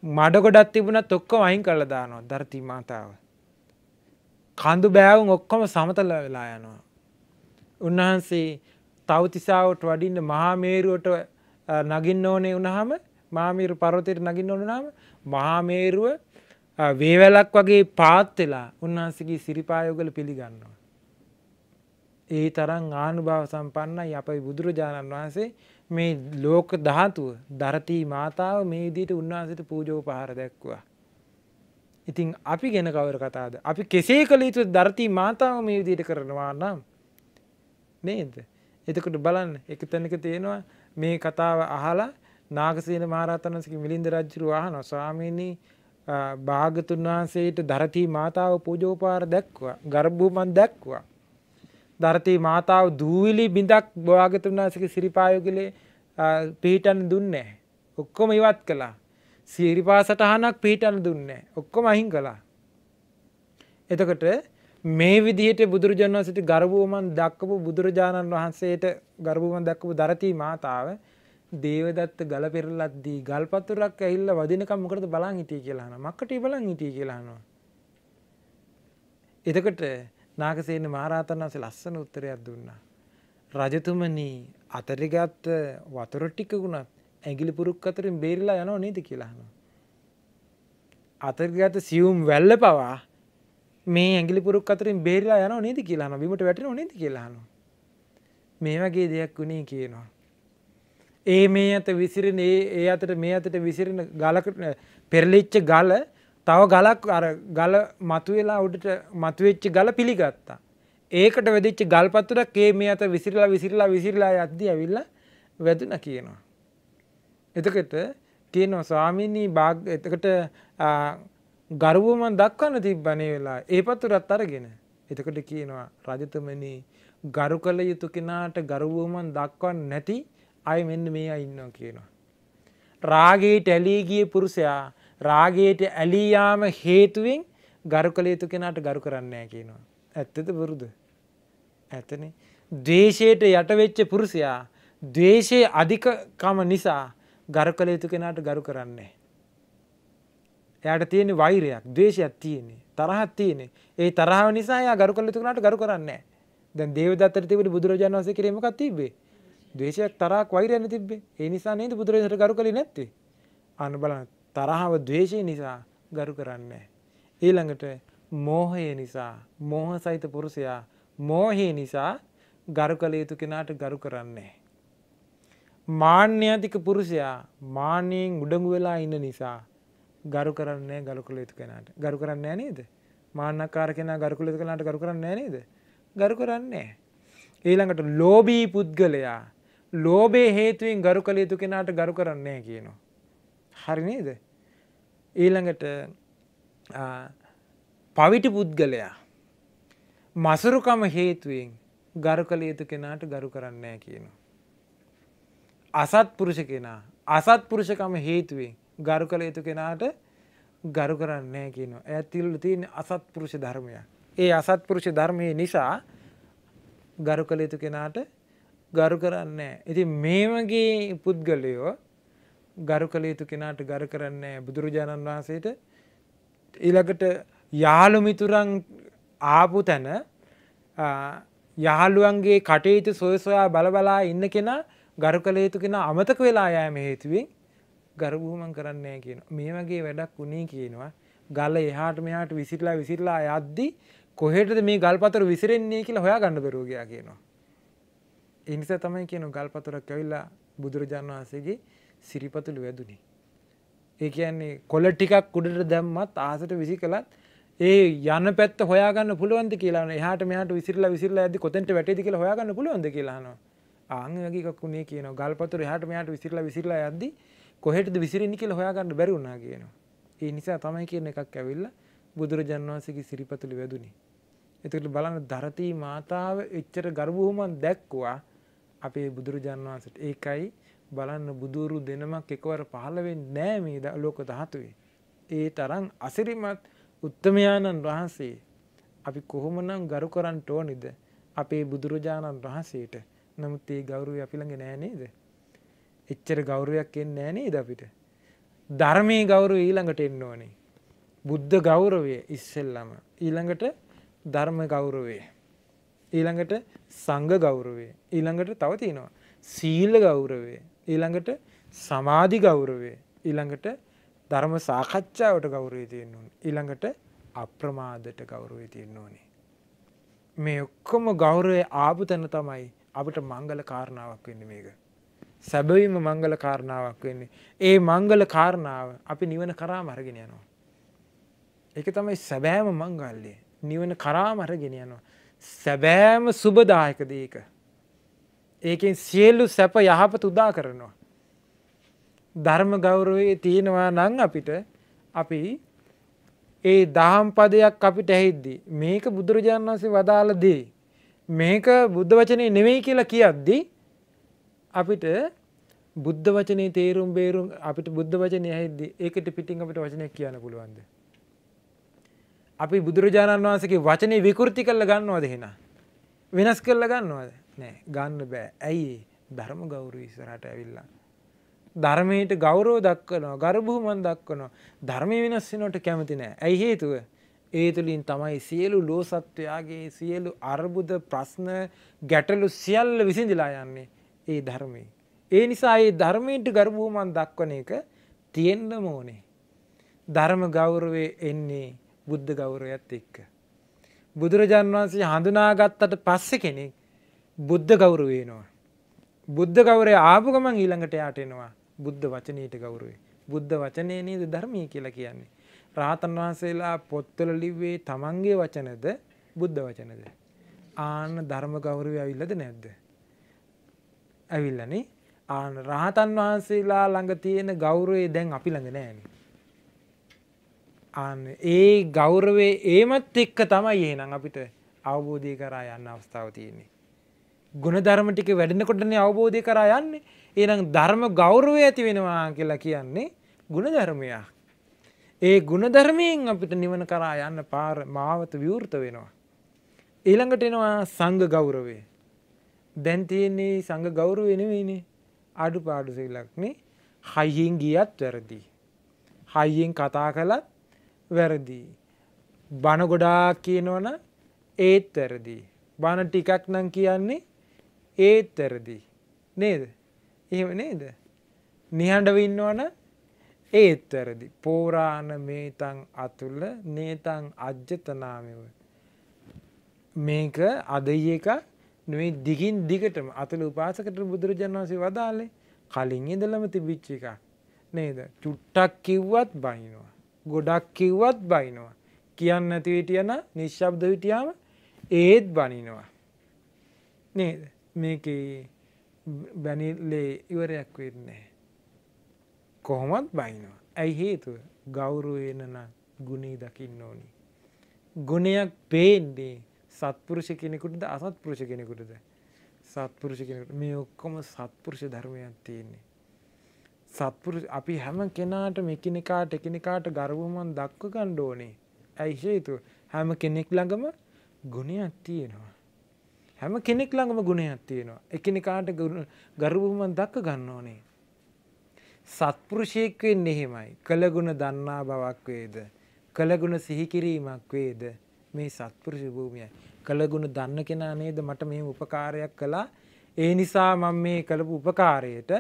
මඩගොඩත් තිබුණත් ඔක්කොම අයින් කරලා දානවා ධර්ති මාතාව. කඳු බෑවුන් ඔක්කොම සමතල වෙලා යනවා. උන්වහන්සේ තවතිසාාවට වඩින්න මහාමේරුවට නගින්න ඕනේ උනහම මාමීරු පරවතයට නගින්න ඕනනාම මහාමේරුව වේවැලක් වගේ පාත්වෙලා උන්වහන්සගේ සිරිපායෝගල පිළිගන්නවා. ඒ තරන් ආනුභාව සම්පන්නයි අපයි බුදුරජාණන් වහන්සේ මේ ලෝක ධාතුව දරතී මාතාව මේ විදියට උන්වහන්සට පූජෝ පහර දැක්වා. ඉතින් අපි ගෙන කවර කතාද අපි කෙසේ කළ යුතු දරතී මාතාව මේ විදියට කරනවා නම් නේද එතකොට බලන්න එක තැනක තියෙනවා මේ කතාව අහලා නාගසේන මහරතනසක මිලින්ද රජ්ජුරු අහන ස්වාමීනී භාගතුන් වහන්සේට දරතී මාතාව පූජෝපාර දැක්වා ගර්භූමන් දැක්වා ධරතී මාතාව දූවිලි බිඳක් භාගතුන් වහන්සේගේ සිරිපායෝගලේ පිහිටන්න දුන්නේ ඔක්කොම ඉවත් කළා. සිරිපා සටහනක් පිහිටන්න දුන්නේ ඔක්කොම අහිං කළා. එතකොට මේ විදිහට බුදුරජාණන් වහන්සේට ගර්භවමන් දක්වපු බුදුරජාණන් වහන්සේට ගර්භවමන් දක්වපු ධරතී මාතාව දේවදත්ත ගල පෙරලද්දී ගල්පතුරක් ඇහිල්ලා වදිනකම් මොකටද බලන් හිටියේ කියලා අහනවා. මක්කට බලන් හිටියේ කියලා අහනවා. එතකොට නාගසේන මහරහතන් වහන්සේ ලස්සන උත්තරයක් දුන්නා. රජතුමනි අතරිගත් වතුර ටික වුණත් ඇඟිලි පුරුක් අතරින් බේරිලා යනව නේද කියලා අහනවා. අතරිගත සියුම් වැල්ල පවා මේ ඇඟිලි පුරුක් අතරින් බේරිලා යනව නේද කියලා අහනවා. බිමට වැටෙනව නේද කියලා අහනවා. මේ වගේ දෙයක් වුණේ කියනවා. ඒ මේ අත විසිරෙන ඒ ඒ අතට මේ අතට විසිරෙන ගලකට පෙරලිච්ච ගල තව ගලක් අර ගල මතුවෙලා උඩට මතුවෙච්ච ගල පිළිගත්තා. ඒකට වැදිච්ච ගල්පත්තුරක් ඒ මේ අත විසිරලා විසිරලා විසිරලා යද්දී ඇවිල්ලා වැදුන කියනවා. එතකොට කියනවා ස්වාමීනී භාග එතකොට ගරුවමන් දක්වන්න තිබ්බනේ වෙලා ඒ පත්තුරත් අරගෙන. එතකොට කියනවා රජතුමනි ගරු කළ යුතු කෙනාට ගරුවමන් දක්වන්න නැති අය මෙන්න මේ අය ඉන්නවා කියනවා. රාගේ ටැලී ගිය පුරුෂයා රාගයට ඇලීයාම හේතුවෙන් ගරු කළ යුතු කෙනාට ගරු කරන්නේ කියනවා. ඇත්තද පුරුදු. ඇතන. දේශයට යටවෙච්ච පුරුෂයා දේශයේ අධිකකම නිසා ගරු කළ යුතු කෙනාට ගරු කරන්නේ. එයට තියෙන වෛරයක් දේශයක් තියෙන්නේ තරහත් තියෙන්නේ ඒ තරහාව නිසා යා ගරු කළ යුතුකනට ගරු කරන්නේ. දැන් දේවදත්තට තිබුණු බුදුරජාණන් වහන්සේ කිරීම මොකක්ද තිබ්බේ? ද්වේෂයක් තරහක් වෛරයක් තිබ්බේ. ඒ නිසා නේද බුදුරජාණන්ට ගරු කළේ නැත්තේ? අන්න බලන්න තරහව දවේශය නිසා ගරු කරන්නේ. ඊළඟට මෝහය නිසා මෝහ සහිත පුරුෂයා මෝහය නිසා ගරු කළ යුතු කෙනාට ගරු කරන්නේ. මාන්‍යතික පුරුෂයා මානයෙන් උඩඟු වෙලා ඉන්න නිසා ගරු කරන්නේ ගරු කළ යුතු කෙනාට. ගරු කරන්නේ නේද? මාන්නකාර කෙනා ගරු කළ යුතු කෙනාට ගරු කරන්නේ නේද? ගරු කරන්නේ ඊළඟට ලෝභී පුද්ගලයා ලෝභයේ හේතුවෙන් ගරු කළ යුතු කෙනාට ගරු කරන්නේ කියනවා. හරි නේද? ඊළඟට පවිටි පුද්ගලයා මසුරුකම හේතුවෙන් ගරු කළ යුතු කෙනාට ගරු කරන්නේ කියනවා. අසත් පුරුෂ කෙනා අසත් පුරුෂකම හේතුවෙන් ගරු කළ යුතු කෙනාට ගරු කරන්නේ කියනවා. ඇතිල්ල තියෙන අසත් පුරුෂ ධර්මය. ඒ අසත් පුරුෂ ධර්මය නිසා ගරු කළ යුතු කෙනාට ගරු කරන්නේ. ඉතින් මේ වගේ පුද්ගලයෝ ගරු කළ යුතු කෙනාට ගරු කරන්නේ බුදුරජාණන් වහන්සේට ඊළඟට යාළු මිතුරන් ආපු තැන යහළුවන්ගේ කටයුතු සොය සොයා බලබලා ඉන්න කෙනා ගරු කළ යුතු කෙනා අමතක වෙලා යෑම හේතුවෙන් ගරුබූමන් කරන්නේ කියන මේ වගේ වැඩක් වුණේ කියනවා ගල එහාට මෙහාට විසිරලා විසිරලා යද්දි කොහෙටද මේ ගල්පතර විසිරෙන්නේ කියලා හොයා ගන්න බැරුව ගියා කියනවා. ඒ නිසා තමයි කියන ගල්පතරක් ඇවිල්ලා බුදුරජාණන් වහන්සේගේ සිරිපතුළු වැදුනේ. ඒ කියන්නේ කොළ ටිකක් උඩට දැම්මත් ආසට විසි කළත් ඒ යන පැත්ත හොයාගන්න පුළුවන්ද කියලා එහාට මෙහාට විසිරලා විසිරලා යද්දි කොතෙන්ට වැටේද කියලා හොයාගන්න පුළුවන්ද කියලා අහනවා. ආන් වගේ එකක් උනේ කියනවා. ගල්පතුර එහාට මෙහාට විසිරලා විසිරලා යද්දි කොහෙටද විසිරෙන්නේ කියලා හොයාගන්න බැරි වුණා කියනවා. ඒ නිසා තමයි කියන එකක් ඇවිල්ලා බුදුරජාණන් වහන්සේගේ සිරිපතුළු වැදුනේ. එතකොට බලන්න ධරතී මාතාව එච්චර ගර්භවමන් දැක්කුවා අපේ බුදුරජාණන් වහන්සේට. ඒකයි බලන්න බුදුරු දෙනමක් එකවර පහළ වෙන්නේ නැහැ මේ ලෝක ධාතුවේ. ඒ තරම් අසිරිමත් උත්තමයාණන් වහන්සේ අපි කොහොමනම් ගරු කරන්න ඕනිද අපේ බුදුරජාණන් වහන්සේට. නමුත් ඒ ගෞරවය අපි ළඟ නෑ නේද? එච්චර ගෞරවයක් එන්නේ නෑ නේද අපිට? ධර්මයේ ගෞරවය ඊළඟට එන්න ඕනේ. බුද්ධ ගෞරවය ඉස්සෙල්ලම. ඊළඟට ධර්ම ගෞරවය. ඊළඟට සංඝ ගෞරවය. ඊළඟට තව තියෙනවා. සීල ගෞරවය. ඊළඟට සමාධි ගෞරවය. ඊළඟට ධර්ම සාකච්ඡාවට ගෞරවය තියෙන්න ඕන. ඊළඟට අප්‍රමාදට ගෞරවය තියෙන්න ඕනේ. මේ ඔක්කොම ගෞරවය ආපු තැන තමයි අපට මංගල කාරණාවක් වෙන්න මේක. සැබවීම මංගල කාරණාවක් වෙන්නේ. ඒ මංගල කාරණාව අපි නිවන කරා මරගෙන යනවා. එක තමයි සැබෑම මංගල්ලය නිවන කරා මරගෙන යනවා. සැබෑම සුබදායක දේක ඒකෙන් සියල්ලු සැප යහපත උදා කරනවා. ධර්ම ගෞරවයේ තියෙනවා නං අපිට අපි ඒ දහම් පදයක් අපිට ඇහිද්දි මේක බුදුරජාණන් වන්සේ වදාළ දේ. මේක බුද්ධ වචනය නෙවෙයි කියලා කියද්දි අපිට බුද්ධ වචනේ තේරුම් බේරුම් අපිට බුද්ධ වචනය ඇහිද්දි ඒකට පිටින් අපිට වචනයක් කියන්න පුළුවන්ද? අපි බුදුරජාණන් වහන්සේගේ වචනේ විකෘති කරලා ගන්නවද එහෙනම්? වෙනස් කරලා ගන්නවද? නෑ ගන්න බෑ. ඇයි ධර්ම ගෞරවය ඉස්සරහට ඇවිල්ලා. ධර්මයට ගෞරව දක්වනවා ගර්භූමන් දක්වනවා. ධර්මය වෙනස් වෙනවට කැමති නෑ. ඇයි හේතුව? ඒ තුළින් තමයි සියලු ලෝසත්වයාගේ සියලු අර්බුද ප්‍රශ්න ගැටලු සියල්ල විසිඳලා යන්නේ. ඒ ධර්මය. ඒ නිසා ඒ ධර්මයට ගර්භූමන් දක්වන එක තියෙන්න ඕනේ. ධර්ම ගෞරවය එන්නේ බුද්ධ ගෞරවයත් එක්ක. බුදුරජාන් වහන්සේ හඳුනාගත්තට පස්සෙ කෙනෙක් බුද්ධ ගෞරවයනවා. බුද්ධ ගෞරය ආපු ගමන් ඊළඟට යාට එනවා බුද්ධ වචනයට ගෞරුවේ. බුද්ධ වචනය නේද ධර්මය කියලා කියන්නේ. රාතන් වහන්සේලා පොත්තල ලිව්වේ තමන්ගේ වචනද බුද්ධ වචනද. ආන ධර්ම ගෞරවය ඇවිල්ලද නැද්ද. ඇවිල්ලනේ ආන රහතන් වහන්සේලා ළඟ තියෙන ගෞරවේ දැන් අපි ළඟ නෑන. ආන ඒ ගෞරවේ ඒමත් එක්ක තමයි එහෙනම් අපිට අවබෝධය කරා යන්න අවස්ථාව තියෙන්නේ. ගුණධර්ම ටික වැඩෙනකොටනේ අවබෝධය කරා යන්නේ එනම් ධර්ම ගෞරවය ඇති වෙනවා කියලා කියන්නේ ගුණධර්මයක්. ඒ ගුණධර්මයෙන් අපිට නිවන කරා යන්න පාර මාවත විවෘත වෙනවා. ඊළඟට එනවා සංඝ ගෞරවය. දැන් තියෙන්නේ සංඝ ගෞරවය නෙවෙයිනේ අඩුපාඩු සිලක්නේ හයියෙන් ගියත් වැරදි. හයියෙන් කතා කළත් වැරදි. බණ ගොඩාක් කියනවන ඒත් වැරදි. බණ ටිකක් නම් කියන්නේ ඒත් වැරදි. නේද? එහෙම නේද? නිහඬව ඉන්නවන ඒත් වැරදි. පෝරාණ මේතං අතුල නේතං අජ්‍යතනාමව. මේක අදයි එක නෙවෙයි දිගින් දිගටම අතුල උපාසකට බුදුරජාණන් වහන්සේ වදාළේ කලින් ඉඳලම තිබිච්ච එකක්. නේද? චුට්ටක් කිව්වත් බයිනවා. ගොඩක් කිව්වත් බයිනවා. කියන්න නැති හිටියන නිශ්ශබ්ද හිටියාම ඒත් බනිනවා. නේද? මේකේ බැනිල්ලේ ඉවරයක් වෙන්නේ. කොහොමත් බයිනවා. ඇයි හේතුව ගෞරුවයනන ගුණී දකින්න ඕනි. ගුණයක් පේන්නේ සත්පුරුෂ කෙනෙකුටද අසත්පුරුෂ කෙනෙකුටද. සත්පුරුෂ කෙනෙකුට මේ ඔක්කොම සත්පුරුෂ ධර්මයක් තියෙන්නේ. සත්පුරුෂ අපි හැම කෙනාට මෙකිනෙකාට එකනිකාට ගර්වමන් දක්ව ගණ්ඩෝනේ ඇයි හේතු හැම කෙනෙක් ළඟම ගුණයක් තියෙනවා. හැම කෙනෙක් ළඟම ගුණයක් තියෙනවා. එකිනෙකාට ගරුබුමන් දක්ක ගන්න ඕනේ. සත්පුරුෂයෙක් වෙන්නේ එහෙමයි. කළගුණ දන්නා බවක් වේද. කළගුණ සිහි කිරීමක් වේද. මේ සත්පුරුෂ භූමියයි. කළගුණ දන්න කෙනා නේද මට මේ උපකාරයක් කළා. ඒ නිසා මම මේ කළපු උපකාරයට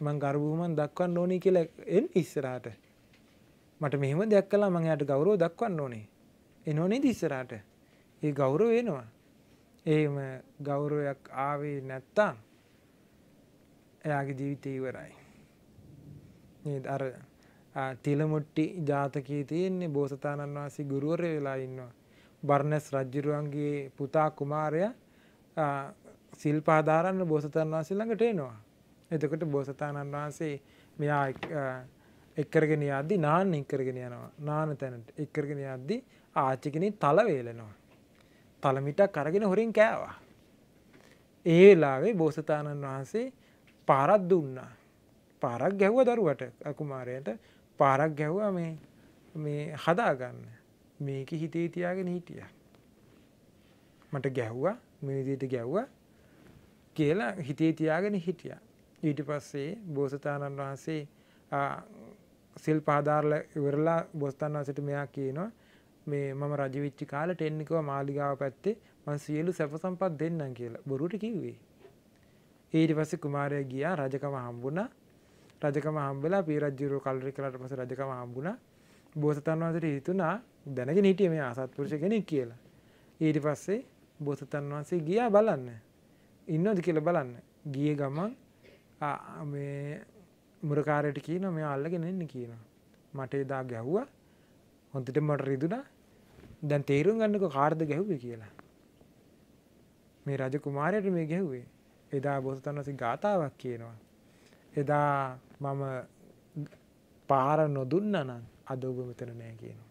මං ගරුබුමන් දක්වන්න ඕනේ කියලා එන්න ඉස්සරහට. මට මෙහෙම දෙයක් කළා මං එයාට ගෞරව දක්වන්න ඕනේ. එනෝනේ ඉස්සරහට. ඒ ගෞරව වෙනවා. එහෙම ගෞරවයක් ආවේ නැත්තම් එයාගේ ජීවිතය ඉවරයි. නේද අර තිලමුට්ටි ජාතකයේ තියෙන්නේ බෝසතාණන් වහන්සේ ගුරුවරය වෙලා ඉන්නවා. බර්ණස් රජ්ජුරුවන්ගේ පුතා කුමාරයා සිල්පාදාරන්න බෝසතාණන් වහන්සේ ළඟට එනවා. එතකොට බෝසතාණන් වහන්සේ මෙයා එක්කරගෙන යද්දි නාන්න එක්කරගෙන යනවා. නාන තැනට එක්කරගෙන යද්දි ආච්චි තල වේලනවා. පළමිටක් අරගෙන හොරින් කෑවා. ඒ වෙලාවේ බෝසතාණන් වහන්සේ පාරක් දුන්නා. පාරක් ගැහුව දරුවට අකුමාරයට පාරක් ගැහුවා මේ මේ හදාගන්න මේක හිතේ තියාගෙන හිටිය. මට ගැහ්වා මේ විදිහට ගැහ්වා කියලා හිතේ තියාගෙන හිටිය. ඊට පස්සේ බෝසතාණන් වහන්සේ සිල් පාදාරල ඉවරලා බොස්තන් වහසට මෙයා කියනවා මේ මම රජවිච්චි කාලට එන්නිකව මාලිගාව පැත්තේ මං සියලු සැප සම්පත් දෙන්නම් කියලා බොරුට කිව්වේ. ඊට පස්සේ කුමාරය ගියා රජකම හම්බුණා රජකම හම්බලා පිරජ්ජුරුව කල්රි කලට පස රජකම හම්බුණ බෝසතන් වහන්සට හිතුනා දැනගෙන හිටිය මේ අසත්පුරුෂ කෙනෙක් කියලා. ඊට පස්සේ බෝසතන් වහන්සේ ගියා බලන්න. ඉන්නද කියල බලන්න. ගිය ගමන් මේ මුරකාරයට කියන මේ අල්ලගෙන එන්න කියනවා. මට එදා ගැහ්වා. හොඳට මට රිදුනා දැන් තේරුම් ගන්නක කාර්ද ගැහ්ව කියලා. මේ රජ කුමාරයට මේ ගැහ්වේ. එදා බෝසතන් වසි ගාථාවක් කියනවා. එදා මම පාර නොදුන්න නම් අද ඔබ මෙතන නෑ කියනවා.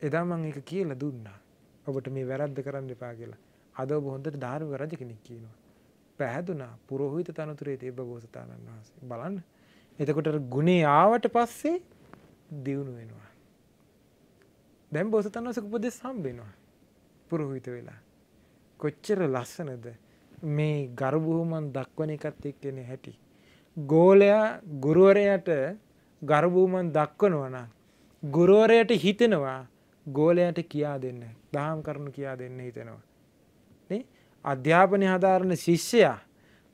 එදා මං එක කියල දුන්නා. ඔබට මේ වැරද්ද කරන්න එපා කියලා. අද ඔබ හොඳට ධාර්මික රජ කෙනෙක් කියනවා. පැහැදුනා පුරෝහිත තනතුරේ තිබ බෝසතාණන් වහන්සේ. බලන්න. එතකොට ගුණේ ආවට පස්සේ දියුණු වෙනවා. දැම් බෝසතන් වසක උපදෙස් හම්බෙනවා පුරෝහිත වෙලා. කොච්චර ලස්සනද. මේ ගර්භූමන් දක්වන එකත් එක්කෙන හැටි. ගෝලයා ගුරුවරයට ගර්භූමන් දක්වනවන. ගුරුවරයට හිතෙනවා ගෝලයට කියා දෙන්න දහම් කරනු කියා දෙන්න හිතෙනවා. අධ්‍යාපනය හදාරණ ශිෂ්‍යයා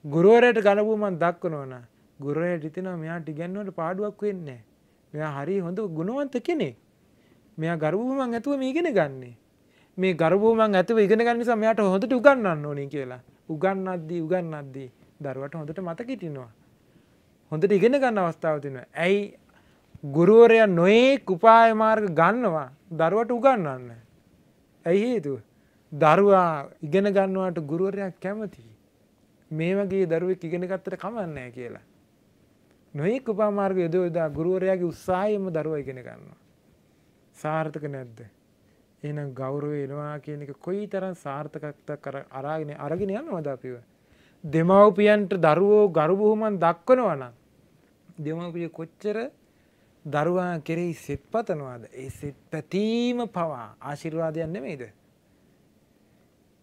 ගුරුවරයට ගණපුමන් දක්වනවන ගුරයට ඉතිනවා මෙයාට ඉගැන්වට පාඩුවක් වෙන්නේ. මෙයා හරි හොඳ ගුණවන්ත කෙනෙක්. මෙයා ගර්භූමන් ඇතුව මේ ඉගෙන ගන්නේ. මේ ගර්භූමන් ඇතුව ඉගෙන ගන්න නිසා මෙයාට හොඳට උගන්නන්න ඕනේ කියලා. උගන්නද්දී උගන්නද්දී දරුවට හොඳට මතකිටිනවා. හොඳට ඉගෙන ගන්න අවස්ථාව තිනවා. ඇයි ගුරුවරය නොඒ කුපාය මාර්ග ගන්නවා දරුවට උගන්නන්න. ඇයි හේතුව. දරුවා ඉගෙන ගන්නවාට ගුරුවරයක් කැමති. මේ වගේ දරුවෙක් ඉගෙන ගත්තට කමන්නෑ කියලා. නොඒ කුපාමාර්ග යොදෝදා ගුරුවරයාගේ උත්සාහයම දරුව ඉගෙන ගන්නවා. සාර්ථක නැද්ද. එනම් ගෞරව එනවා කියන එක කොයි තරම් සාර්ථකක්ත කර අරාගෙන අරගෙන යන්නවද අපිව. දෙමව්පියන්ට දරුවෝ ගරුබොහොමන් දක්වනවනම්. දෙමව්පිය කොච්චර දරුවා කෙරෙහි සෙත් පතනවාද ඒ සෙත් පැතීම පවා ආශිර්වාදයන් නෙමෙයිද.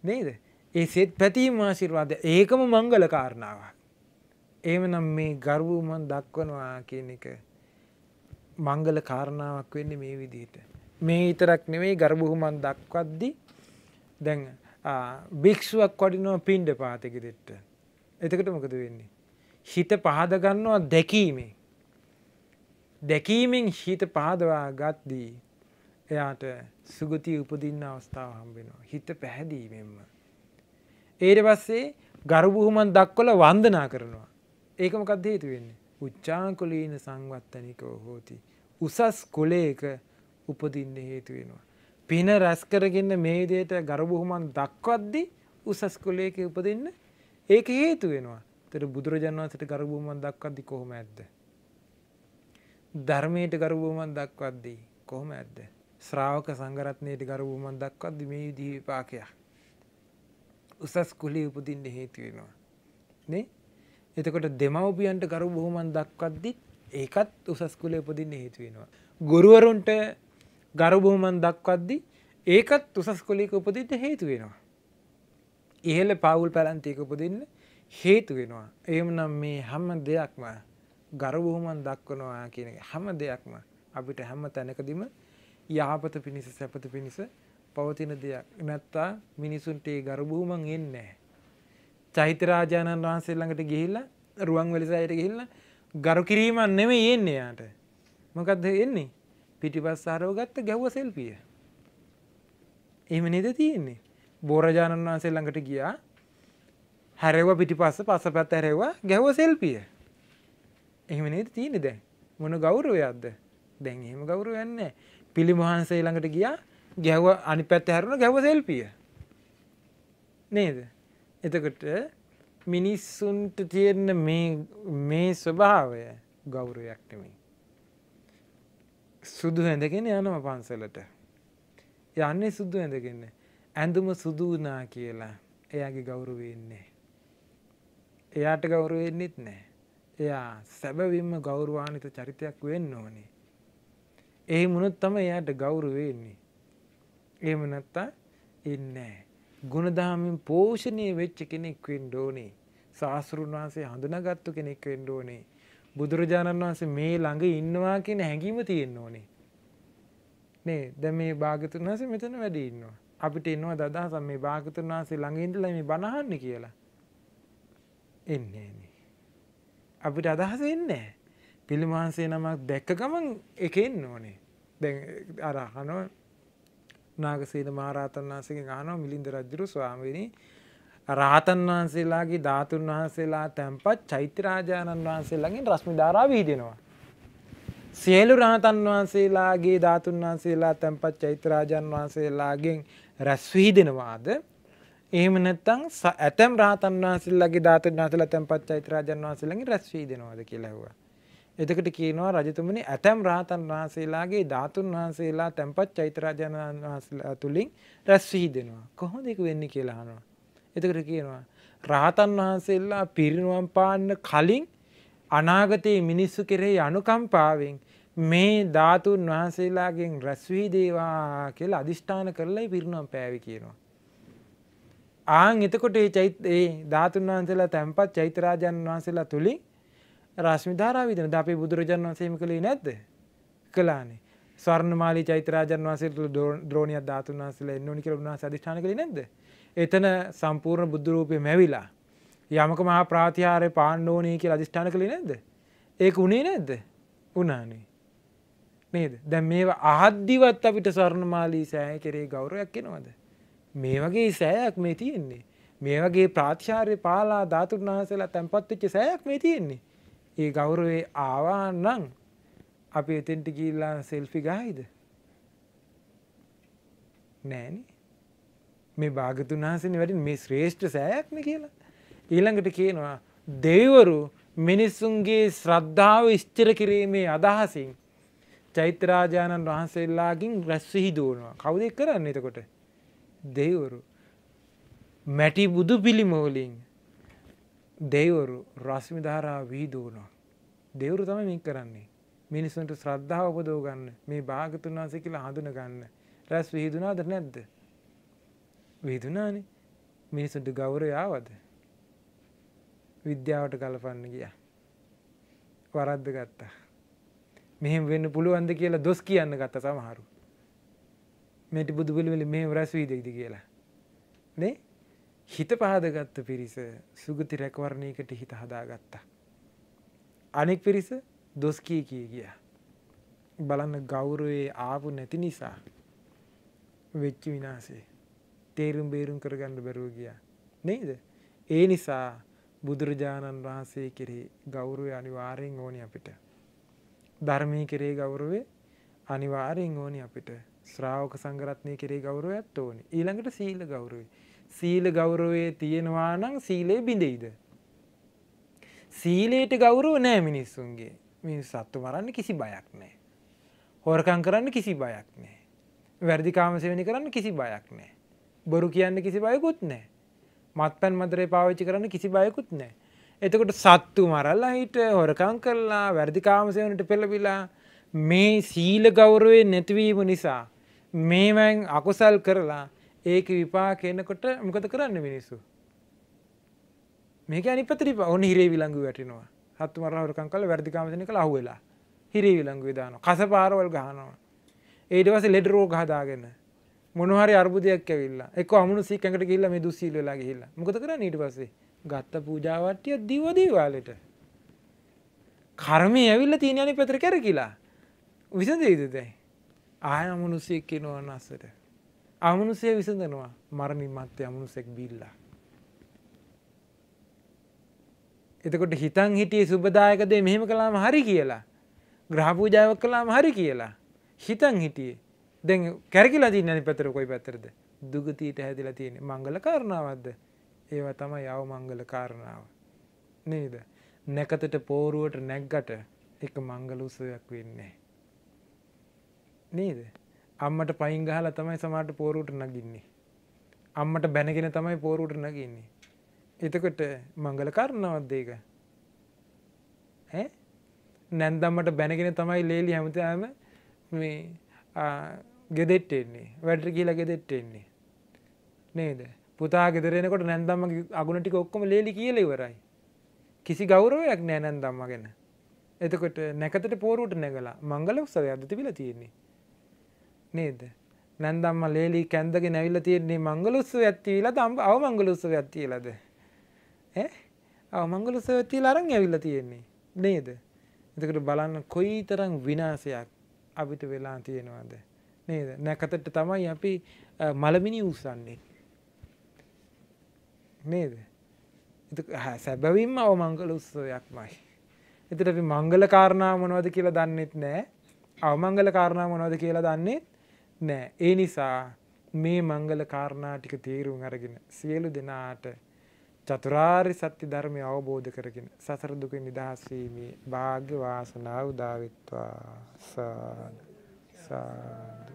නේද. ඒ සෙත් පැතීම ආශිර්වාද ඒකම මංගල කාරණාවක්. ඒමනම් මේ ගර්වූමන් දක්වනවා කියන එක මංගල කාරණාවක් වෙන්න මේ විදිහට. මේ ඉතරක් නෙවෙයි ගර්භහුමන් දක්වද්දි දැන් භික්ෂුවක් වඩිනවා පින්ඩ පාතිකෙදෙට්ට එතකට මොකද වෙන්නේ. හිත පහදගන්නවා දැකීමේ. දැකීමෙන් හිත පහදවා ගත්දී එයාට සුගතිය උපදින්න අවස්ථාව හම්බෙනවා. හිත පැහැදීමෙන්ම. ඒට පස්සේ ගරුබුහුමන් දක්වල වන්දනා කරනවා. ඒකමකත් හේතු වෙන්නේ. උච්චාංකොලීන සංවත්තනිකෝ හෝති. උසස් කොලේක උපදින්න හේතු වෙනවා. පින රැස්කරගන්න මේ දේට ගරබුහුමන් දක්වද්දි උසස් කොලේක උපදින්න ඒක හේතු වෙනවා තර බුදුරජන් වන්සට ගරබූමන් දක්වද්දි කොහොම ඇද්ද. ධර්මයට ගරබූමන් දක්වද්දී කොහොම ඇද්ද. ශ්‍රාවක සංගරත්නයට ගරබූමන් දක්වද්දි මේ දීපාකයක්. උසස් කුලේ උපදින්න හේතු වෙනවා. නේ එතකොට දෙමවපියන්ට කරු බොහොමන් දක්වද්දි ඒකත් උසස් කුලේ උපදින්න හේතු වෙනවා. ගුරුවරුන්ට ගරුබොහමන් දක්වද්දි ඒකත් උසස් කොලික උපදිට හේතු වෙනවා. ඉහල පවුල් පැලන්තියක උපදින්න හේතු වෙනවා. එම නම් මේ හැම දෙයක්ම ගරබොහොමන් දක්වනවා කියන හැම දෙයක්ම අපිට හැම තැනකදිම යාපත පිණිස සැපත පිණිස පවතින දෙයක් නැත්තා මිනිසුන්ට ඒ ගරබූමන් එන්නේ. චෛතරාජාණන් වහන්සේ ළඟට ගිහිල්ල රුවන් වෙලිසයට ගිහිල්ල ගරු කිරීමන් නෙම ඒන්නේ යාට මොකක්ද එන්නේ පිටිපස් සාරව ගත්ත ගැව්ව සෙල්පිය. එම නෙද තියෙන්නේ. බෝරජාණන් වහන්සේ ළඟට ගියා හැරව පිටිපස්ස පස පැත් ඇරෙවා ගැව්ව සෙල්පිය. එහෙම නේද තියෙන දැන් මොන ගෞරවයක්ද දැන් එහෙම ගෞරව යන්න පිළි මහන්සේ ළඟට ගියා ගැව්ව අනි පැත්ත හැරුණ ගැව්ව සෙල්පිය. නේද. එතකොට මිනිස්සුන්ට තියෙන්න මේ ස්වභාවය ගෞරවයක් නෙමේ. සුදු ඇඳගෙන යනව පන්සලට. යන්නේ සුදු ඇඳගන්න. ඇඳුම සුදුනා කියලා එයාගේ ගෞරුවවෙන්නේ. එයාට ගෞරුවෙන්නෙත් නෑ. එයා සැබවින්ම ගෞරවානිත චරිතයක් වෙන්න ඕනේ. ඒ මුණොත් තම එයාට ගෞරුවෙන්නේ. ඒම නැත්තා එන්නෑ. ගුණදහමින් පෝෂණය වෙච්ච කෙනෙක් වෙන්න ඕනේ. ශාස්තෘන් වහන්සේ හඳුනගත්තු කෙනෙක් වෙන්න ඕනේ. බුදුරජාණන් වහන්සේ මේ ළඟ ඉන්නවා කියන හැඟීම තියෙන්න ඕනේ. නේ දැන් මේ භාගතුන් වහන්සේ මෙතන වැඩ ඉන්නවා. අපිට එනවා දදහසක් මේ භාගතුන් වහන්සේ ළඟ ඉඳලා මේ බණ අහන්න කියලා. එන්නේ නේ. අපිට අදහස එන්නේ පිළිමහන්සේ නමක් දැක්ක ගමන් එකෙන් ඕනේ. දැ අරහනෝ නාගසීල මහරහතන් වහන්සේගේ ගානෝ මිලින්ද රජ්ජුරු ස්වාමිනි රාතන් වහන්සේලාගේ ධාතුන් වහන්සේලා තැන්පත් චෛත්‍යරාජාණන් වහන්සේලාගෙන් රශ්මි ධාරා වීදෙනවා. සියලු රහතන් වහන්සේලාගේ ධාතුන් වහන්සේලා තැන්පත් චෛත්‍යරාජන් වහන්සේලාගෙන් රැස්වීදෙනවාද එහෙම නැත්තං ඇතැම් රාතන් වහන්සේලාගේ ධාතුන් වහන්සේලා තැන්පත් චෛත්‍යරාජන් වහන්සේලාගෙන් රැස්වීදෙනවාද කියලා ඇහුවා. එතකට කියනවා රජතුමනි ඇතැම් රාතන් වහන්සේලාගේ ධාතුන් වහන්සේලා තැන්පත් චෛත්‍යරාජන් වහන්සේලා තුළින් රැස්වී දෙනවා කොහොම දෙක වෙන්න කියලාහනවා. එතකට කියනවා රාතන් වහන්සේල්ලා පිරිනුවම් පාන්න කලින් අනාගතයේ මිනිස්සු කෙරෙහි අනුකම්පාවෙන් මේ ධාතුන් වහන්සේලාගෙන් රැස්වී දේවා කියලා අධිෂ්ඨාන කරලයි පිරිනුවම් පෑවි කියනවා. ආං එතකොට ඒ චෛත් ඒ ධාතුන් වහන්සේලා තැන්පත් චෛතරාජන් වහන්සේලා තුළින් රශ්මිධාරා විදන. අපේ බුදුරජාන් වන්සේම කළේ නැද්ද? කලානේ ස්වර්ණමාලි චෛතරාජන් වන්සේ ද්‍රෝණයක් ධාතුන් වහන්සේලා එන්න ඕනි කියලා උන්වහන්සේ අධිෂ්ඨාන කළේ නැද්ද? එතන සම්පූර්ණ බුද්ධ රූපේ මැවිලා යමක මහා ප්‍රාතිහාර්ය පාන්න ඕනේ කියලා අධිෂ්ඨාන කළේ නැද්ද? ඒක උනේ නැද්ද? උනානේ. නේද? දැන් මේවා අහද්දිවත් අපිට ස්වර්ණමාලී සෑය කෙරේ ගෞරවයක් එනවද? මේ වගේ සෑයක් මේ තියෙන්නේ. මේ වගේ ප්‍රාතිශාර්ය පාලා ධාතුන් වහන්සේලා තැන්පත් වෙච්ච සෑයක් මේ තියෙන්නේ. ඒ ගෞරවේ ආවා නම් අපි එතෙන්ට ගිහිල්ලා සෙල්ෆි ගහයිද? නෑනේ. මේ භාගතුන් වහන්සේ වැඩින් මේ ශ්‍රේෂ්ඨ සෑයක්න කියලා. ඊළඟට කියනවා දෙවරු මිනිස්සුන්ගේ ශ්‍රද්ධාව ස්ථිර කිරීමේ අදහසින් චෛත්‍යරාජාණන් වහන්සේල්ලාගින් රැස්විහි දෝනවා කවුදෙක් කරන්න එතකොට? දෙවරු මැටි බුදු පිළිමෝලින් දෙවරු රශ්මි ධාරා වීදූනවා. දෙවරු තම මික් කරන්නේ. මිනිස්සුන්ට ශ්‍රද්ධාව උපදෝ ගන්න මේ භාගතුන් වහන්සේ කියලා හඳුන ගන්න රැස් විහිදුනාද නැද්ද. විහිදුනානේ මිනිසුන්ට ගෞරයාවද. විද්‍යාවට ගලපන්න ගිය. වරද්ද ගත්තා. මෙහෙම වෙන්න පුළුවන්ද කියලා දොස් කියන්න ගත්ත සමහරු. මෙට බුදු පිළිවෙල මේ රැස් වීදයිද කියලා. නේ හිත පහදගත්ත පිරිස සුගති රැකවරණයකට හිත හදාගත්තා. අනෙක් පිරිස දොස්කී කිය ගිය. බලන්න ගෞරුවේ ආපු නැති නිසා වෙච්චි විනාසේ තේරුම් බේරුම් කරගන්න බැරුව ගිය. නේද. ඒ නිසා බුදුරජාණන් වහන්සේ කෙරේ ගෞරුවය අනිවාරයෙන් ඕනි අපිට. ධර්මී කෙරේ ගෞරුවේ අනිවාරයෙන් ඕනි අපිට ශ්‍රාවක සංගරත්නය කෙරේ ගෞරුවයත් ඕනි ඊළඟට සීල ගෞරුවේ සීල ගෞරවය තියෙනවා නම් සීලේ බිඳෙයිද. සීලේට ගෞරව නෑ මිනිස්සුන්ගේ මිනි සත්තු මරන්න කිසි බයක් නෑ. හෝරකං කරන්න කිසි බයක් නෑ. වැරදි කාමසවනි කරන්න කිසි බයක් නෑ. බොරු කියන්න කිසි බයකුත් නෑ. මත්පැන් මදරේ පාවිච්චි කරන්න කිසි බයකුත් නෑ. එතකොට සත්තු මරල්ලා හිට හොරකං කරලා වැරදිකාමසයනට පෙළබිලා මේ සීල ගෞරවේ නැතිවීම නිසා මේවැන් අකුසල් කරලා ඒක විපාක එනකොට මොකද කරන්න මිනිස්සු? මේක අනිපතරි ඔන්න හිරේ විලංගු වැටිනවා. හත්තු මරහවරකං කල වැරදිකාමසන කළ අහුවෙලා. හිරේ විලංගු දාන කස පාරවල් ගහනවා. ඒට වස ලෙඩ රෝග හදාගෙන මොනහරි අර්බුදයක් ඇවිල්ලා එක අමුණු සීකකට කිල්ල මේ දුස්සීල වෙලා ගහිල්ල. මොකද කර ඊට පස්සේ? ගත්ත පූජාවට්ටිය දිවදීවාලට කර්මය ඇවිල්ල තියනනි පැතර කැර කියලා විසදේද දැයි ආය අමනුස්සෙක් කෙනවා නස්සට අමනුසය විසඳනවා මරණින් මත්තේ අමනුසෙක් බිල්ලා. එතකොට හිතන් හිටියේ සුබදායකදේ මෙහෙම කලාම හරි කියලා. ග්‍රහපූජාවක් කලාම හරි කියලා. හිතන් හිටියේ දැන් කැරකිලා තියන්න අනි පැතර කොයි පැතරද දුගතීට හැදිලා තියෙන මංගල කාරණාවක්ද ඒවා තමයි යව මංගල කාරණාව. නේද. නැකතට පෝරුවට නැග්ගට එක මංගල උසයක් වෙන්නේ. නේද. අම්මට පයින් ගහලා තමයි සමහරට පෝරුවට නගින්නේ. අම්මට බැනගෙන තමයි පෝරුවට නගින්නේ. එතකොට මංගල කාරණාවක්ද ඒක? ඈ නැන්දම්මට බැනගෙන තමයි ලේලි හැමදාම මේ ගෙදෙට්ට එන්නේ. වැඩට ගිහලා ගෙදෙට්ට එන්නේ. නේද? පුතා ගෙදර එනකොට නැන්දම්මගේ අගුණ ටික ඔක්කොම ලේලි කියලා ඉවරයි. කිසි ගෞරවයක් නෑ නැන්දම්ම ගැන. එතකොට නැකතට පෝරුවට නැගලා මංගල උත්සවයක්ද තිබිලා තියෙන්නේ. නේද? නැන්දම්ම ලේලි කැන්දගෙන ඇවිල්ල තියෙන්නේ මංගලුස්ස ඇත්තිීලා තම් අව මංගලුස්ස ඇත්තිීලද අව මංගලුස්ස ඇත්තිී අරං ඇවිල්ල තියෙන්නේ. නේද? එතකට බලන්න කොයි තරම් විනාසයක් අපිට වෙලා තියෙනවාද? නේද? නැකතට තමයි අපි මළමිනි උත්සන්නේ නේද? සැබවින්ම අවමංගල උත්සවයක්මයි එතට අපි මංගල කාරණා මොනවද කියලා දන්නෙත් නෑ. අවමංගල කාරණා මොනවද කියලා දන්නෙත් නෑ. ඒ නිසා මේ මංගල කාරණා ටික තේරුම් අරගෙන සියලු දෙනාට චතුරාර්ය සත්‍ය ධර්මය අවබෝධ කරගෙන සසර දුක නිදහස්වීමේ භාග්‍ය වාසනාව උදාවිත්වා සාදු. සාදු.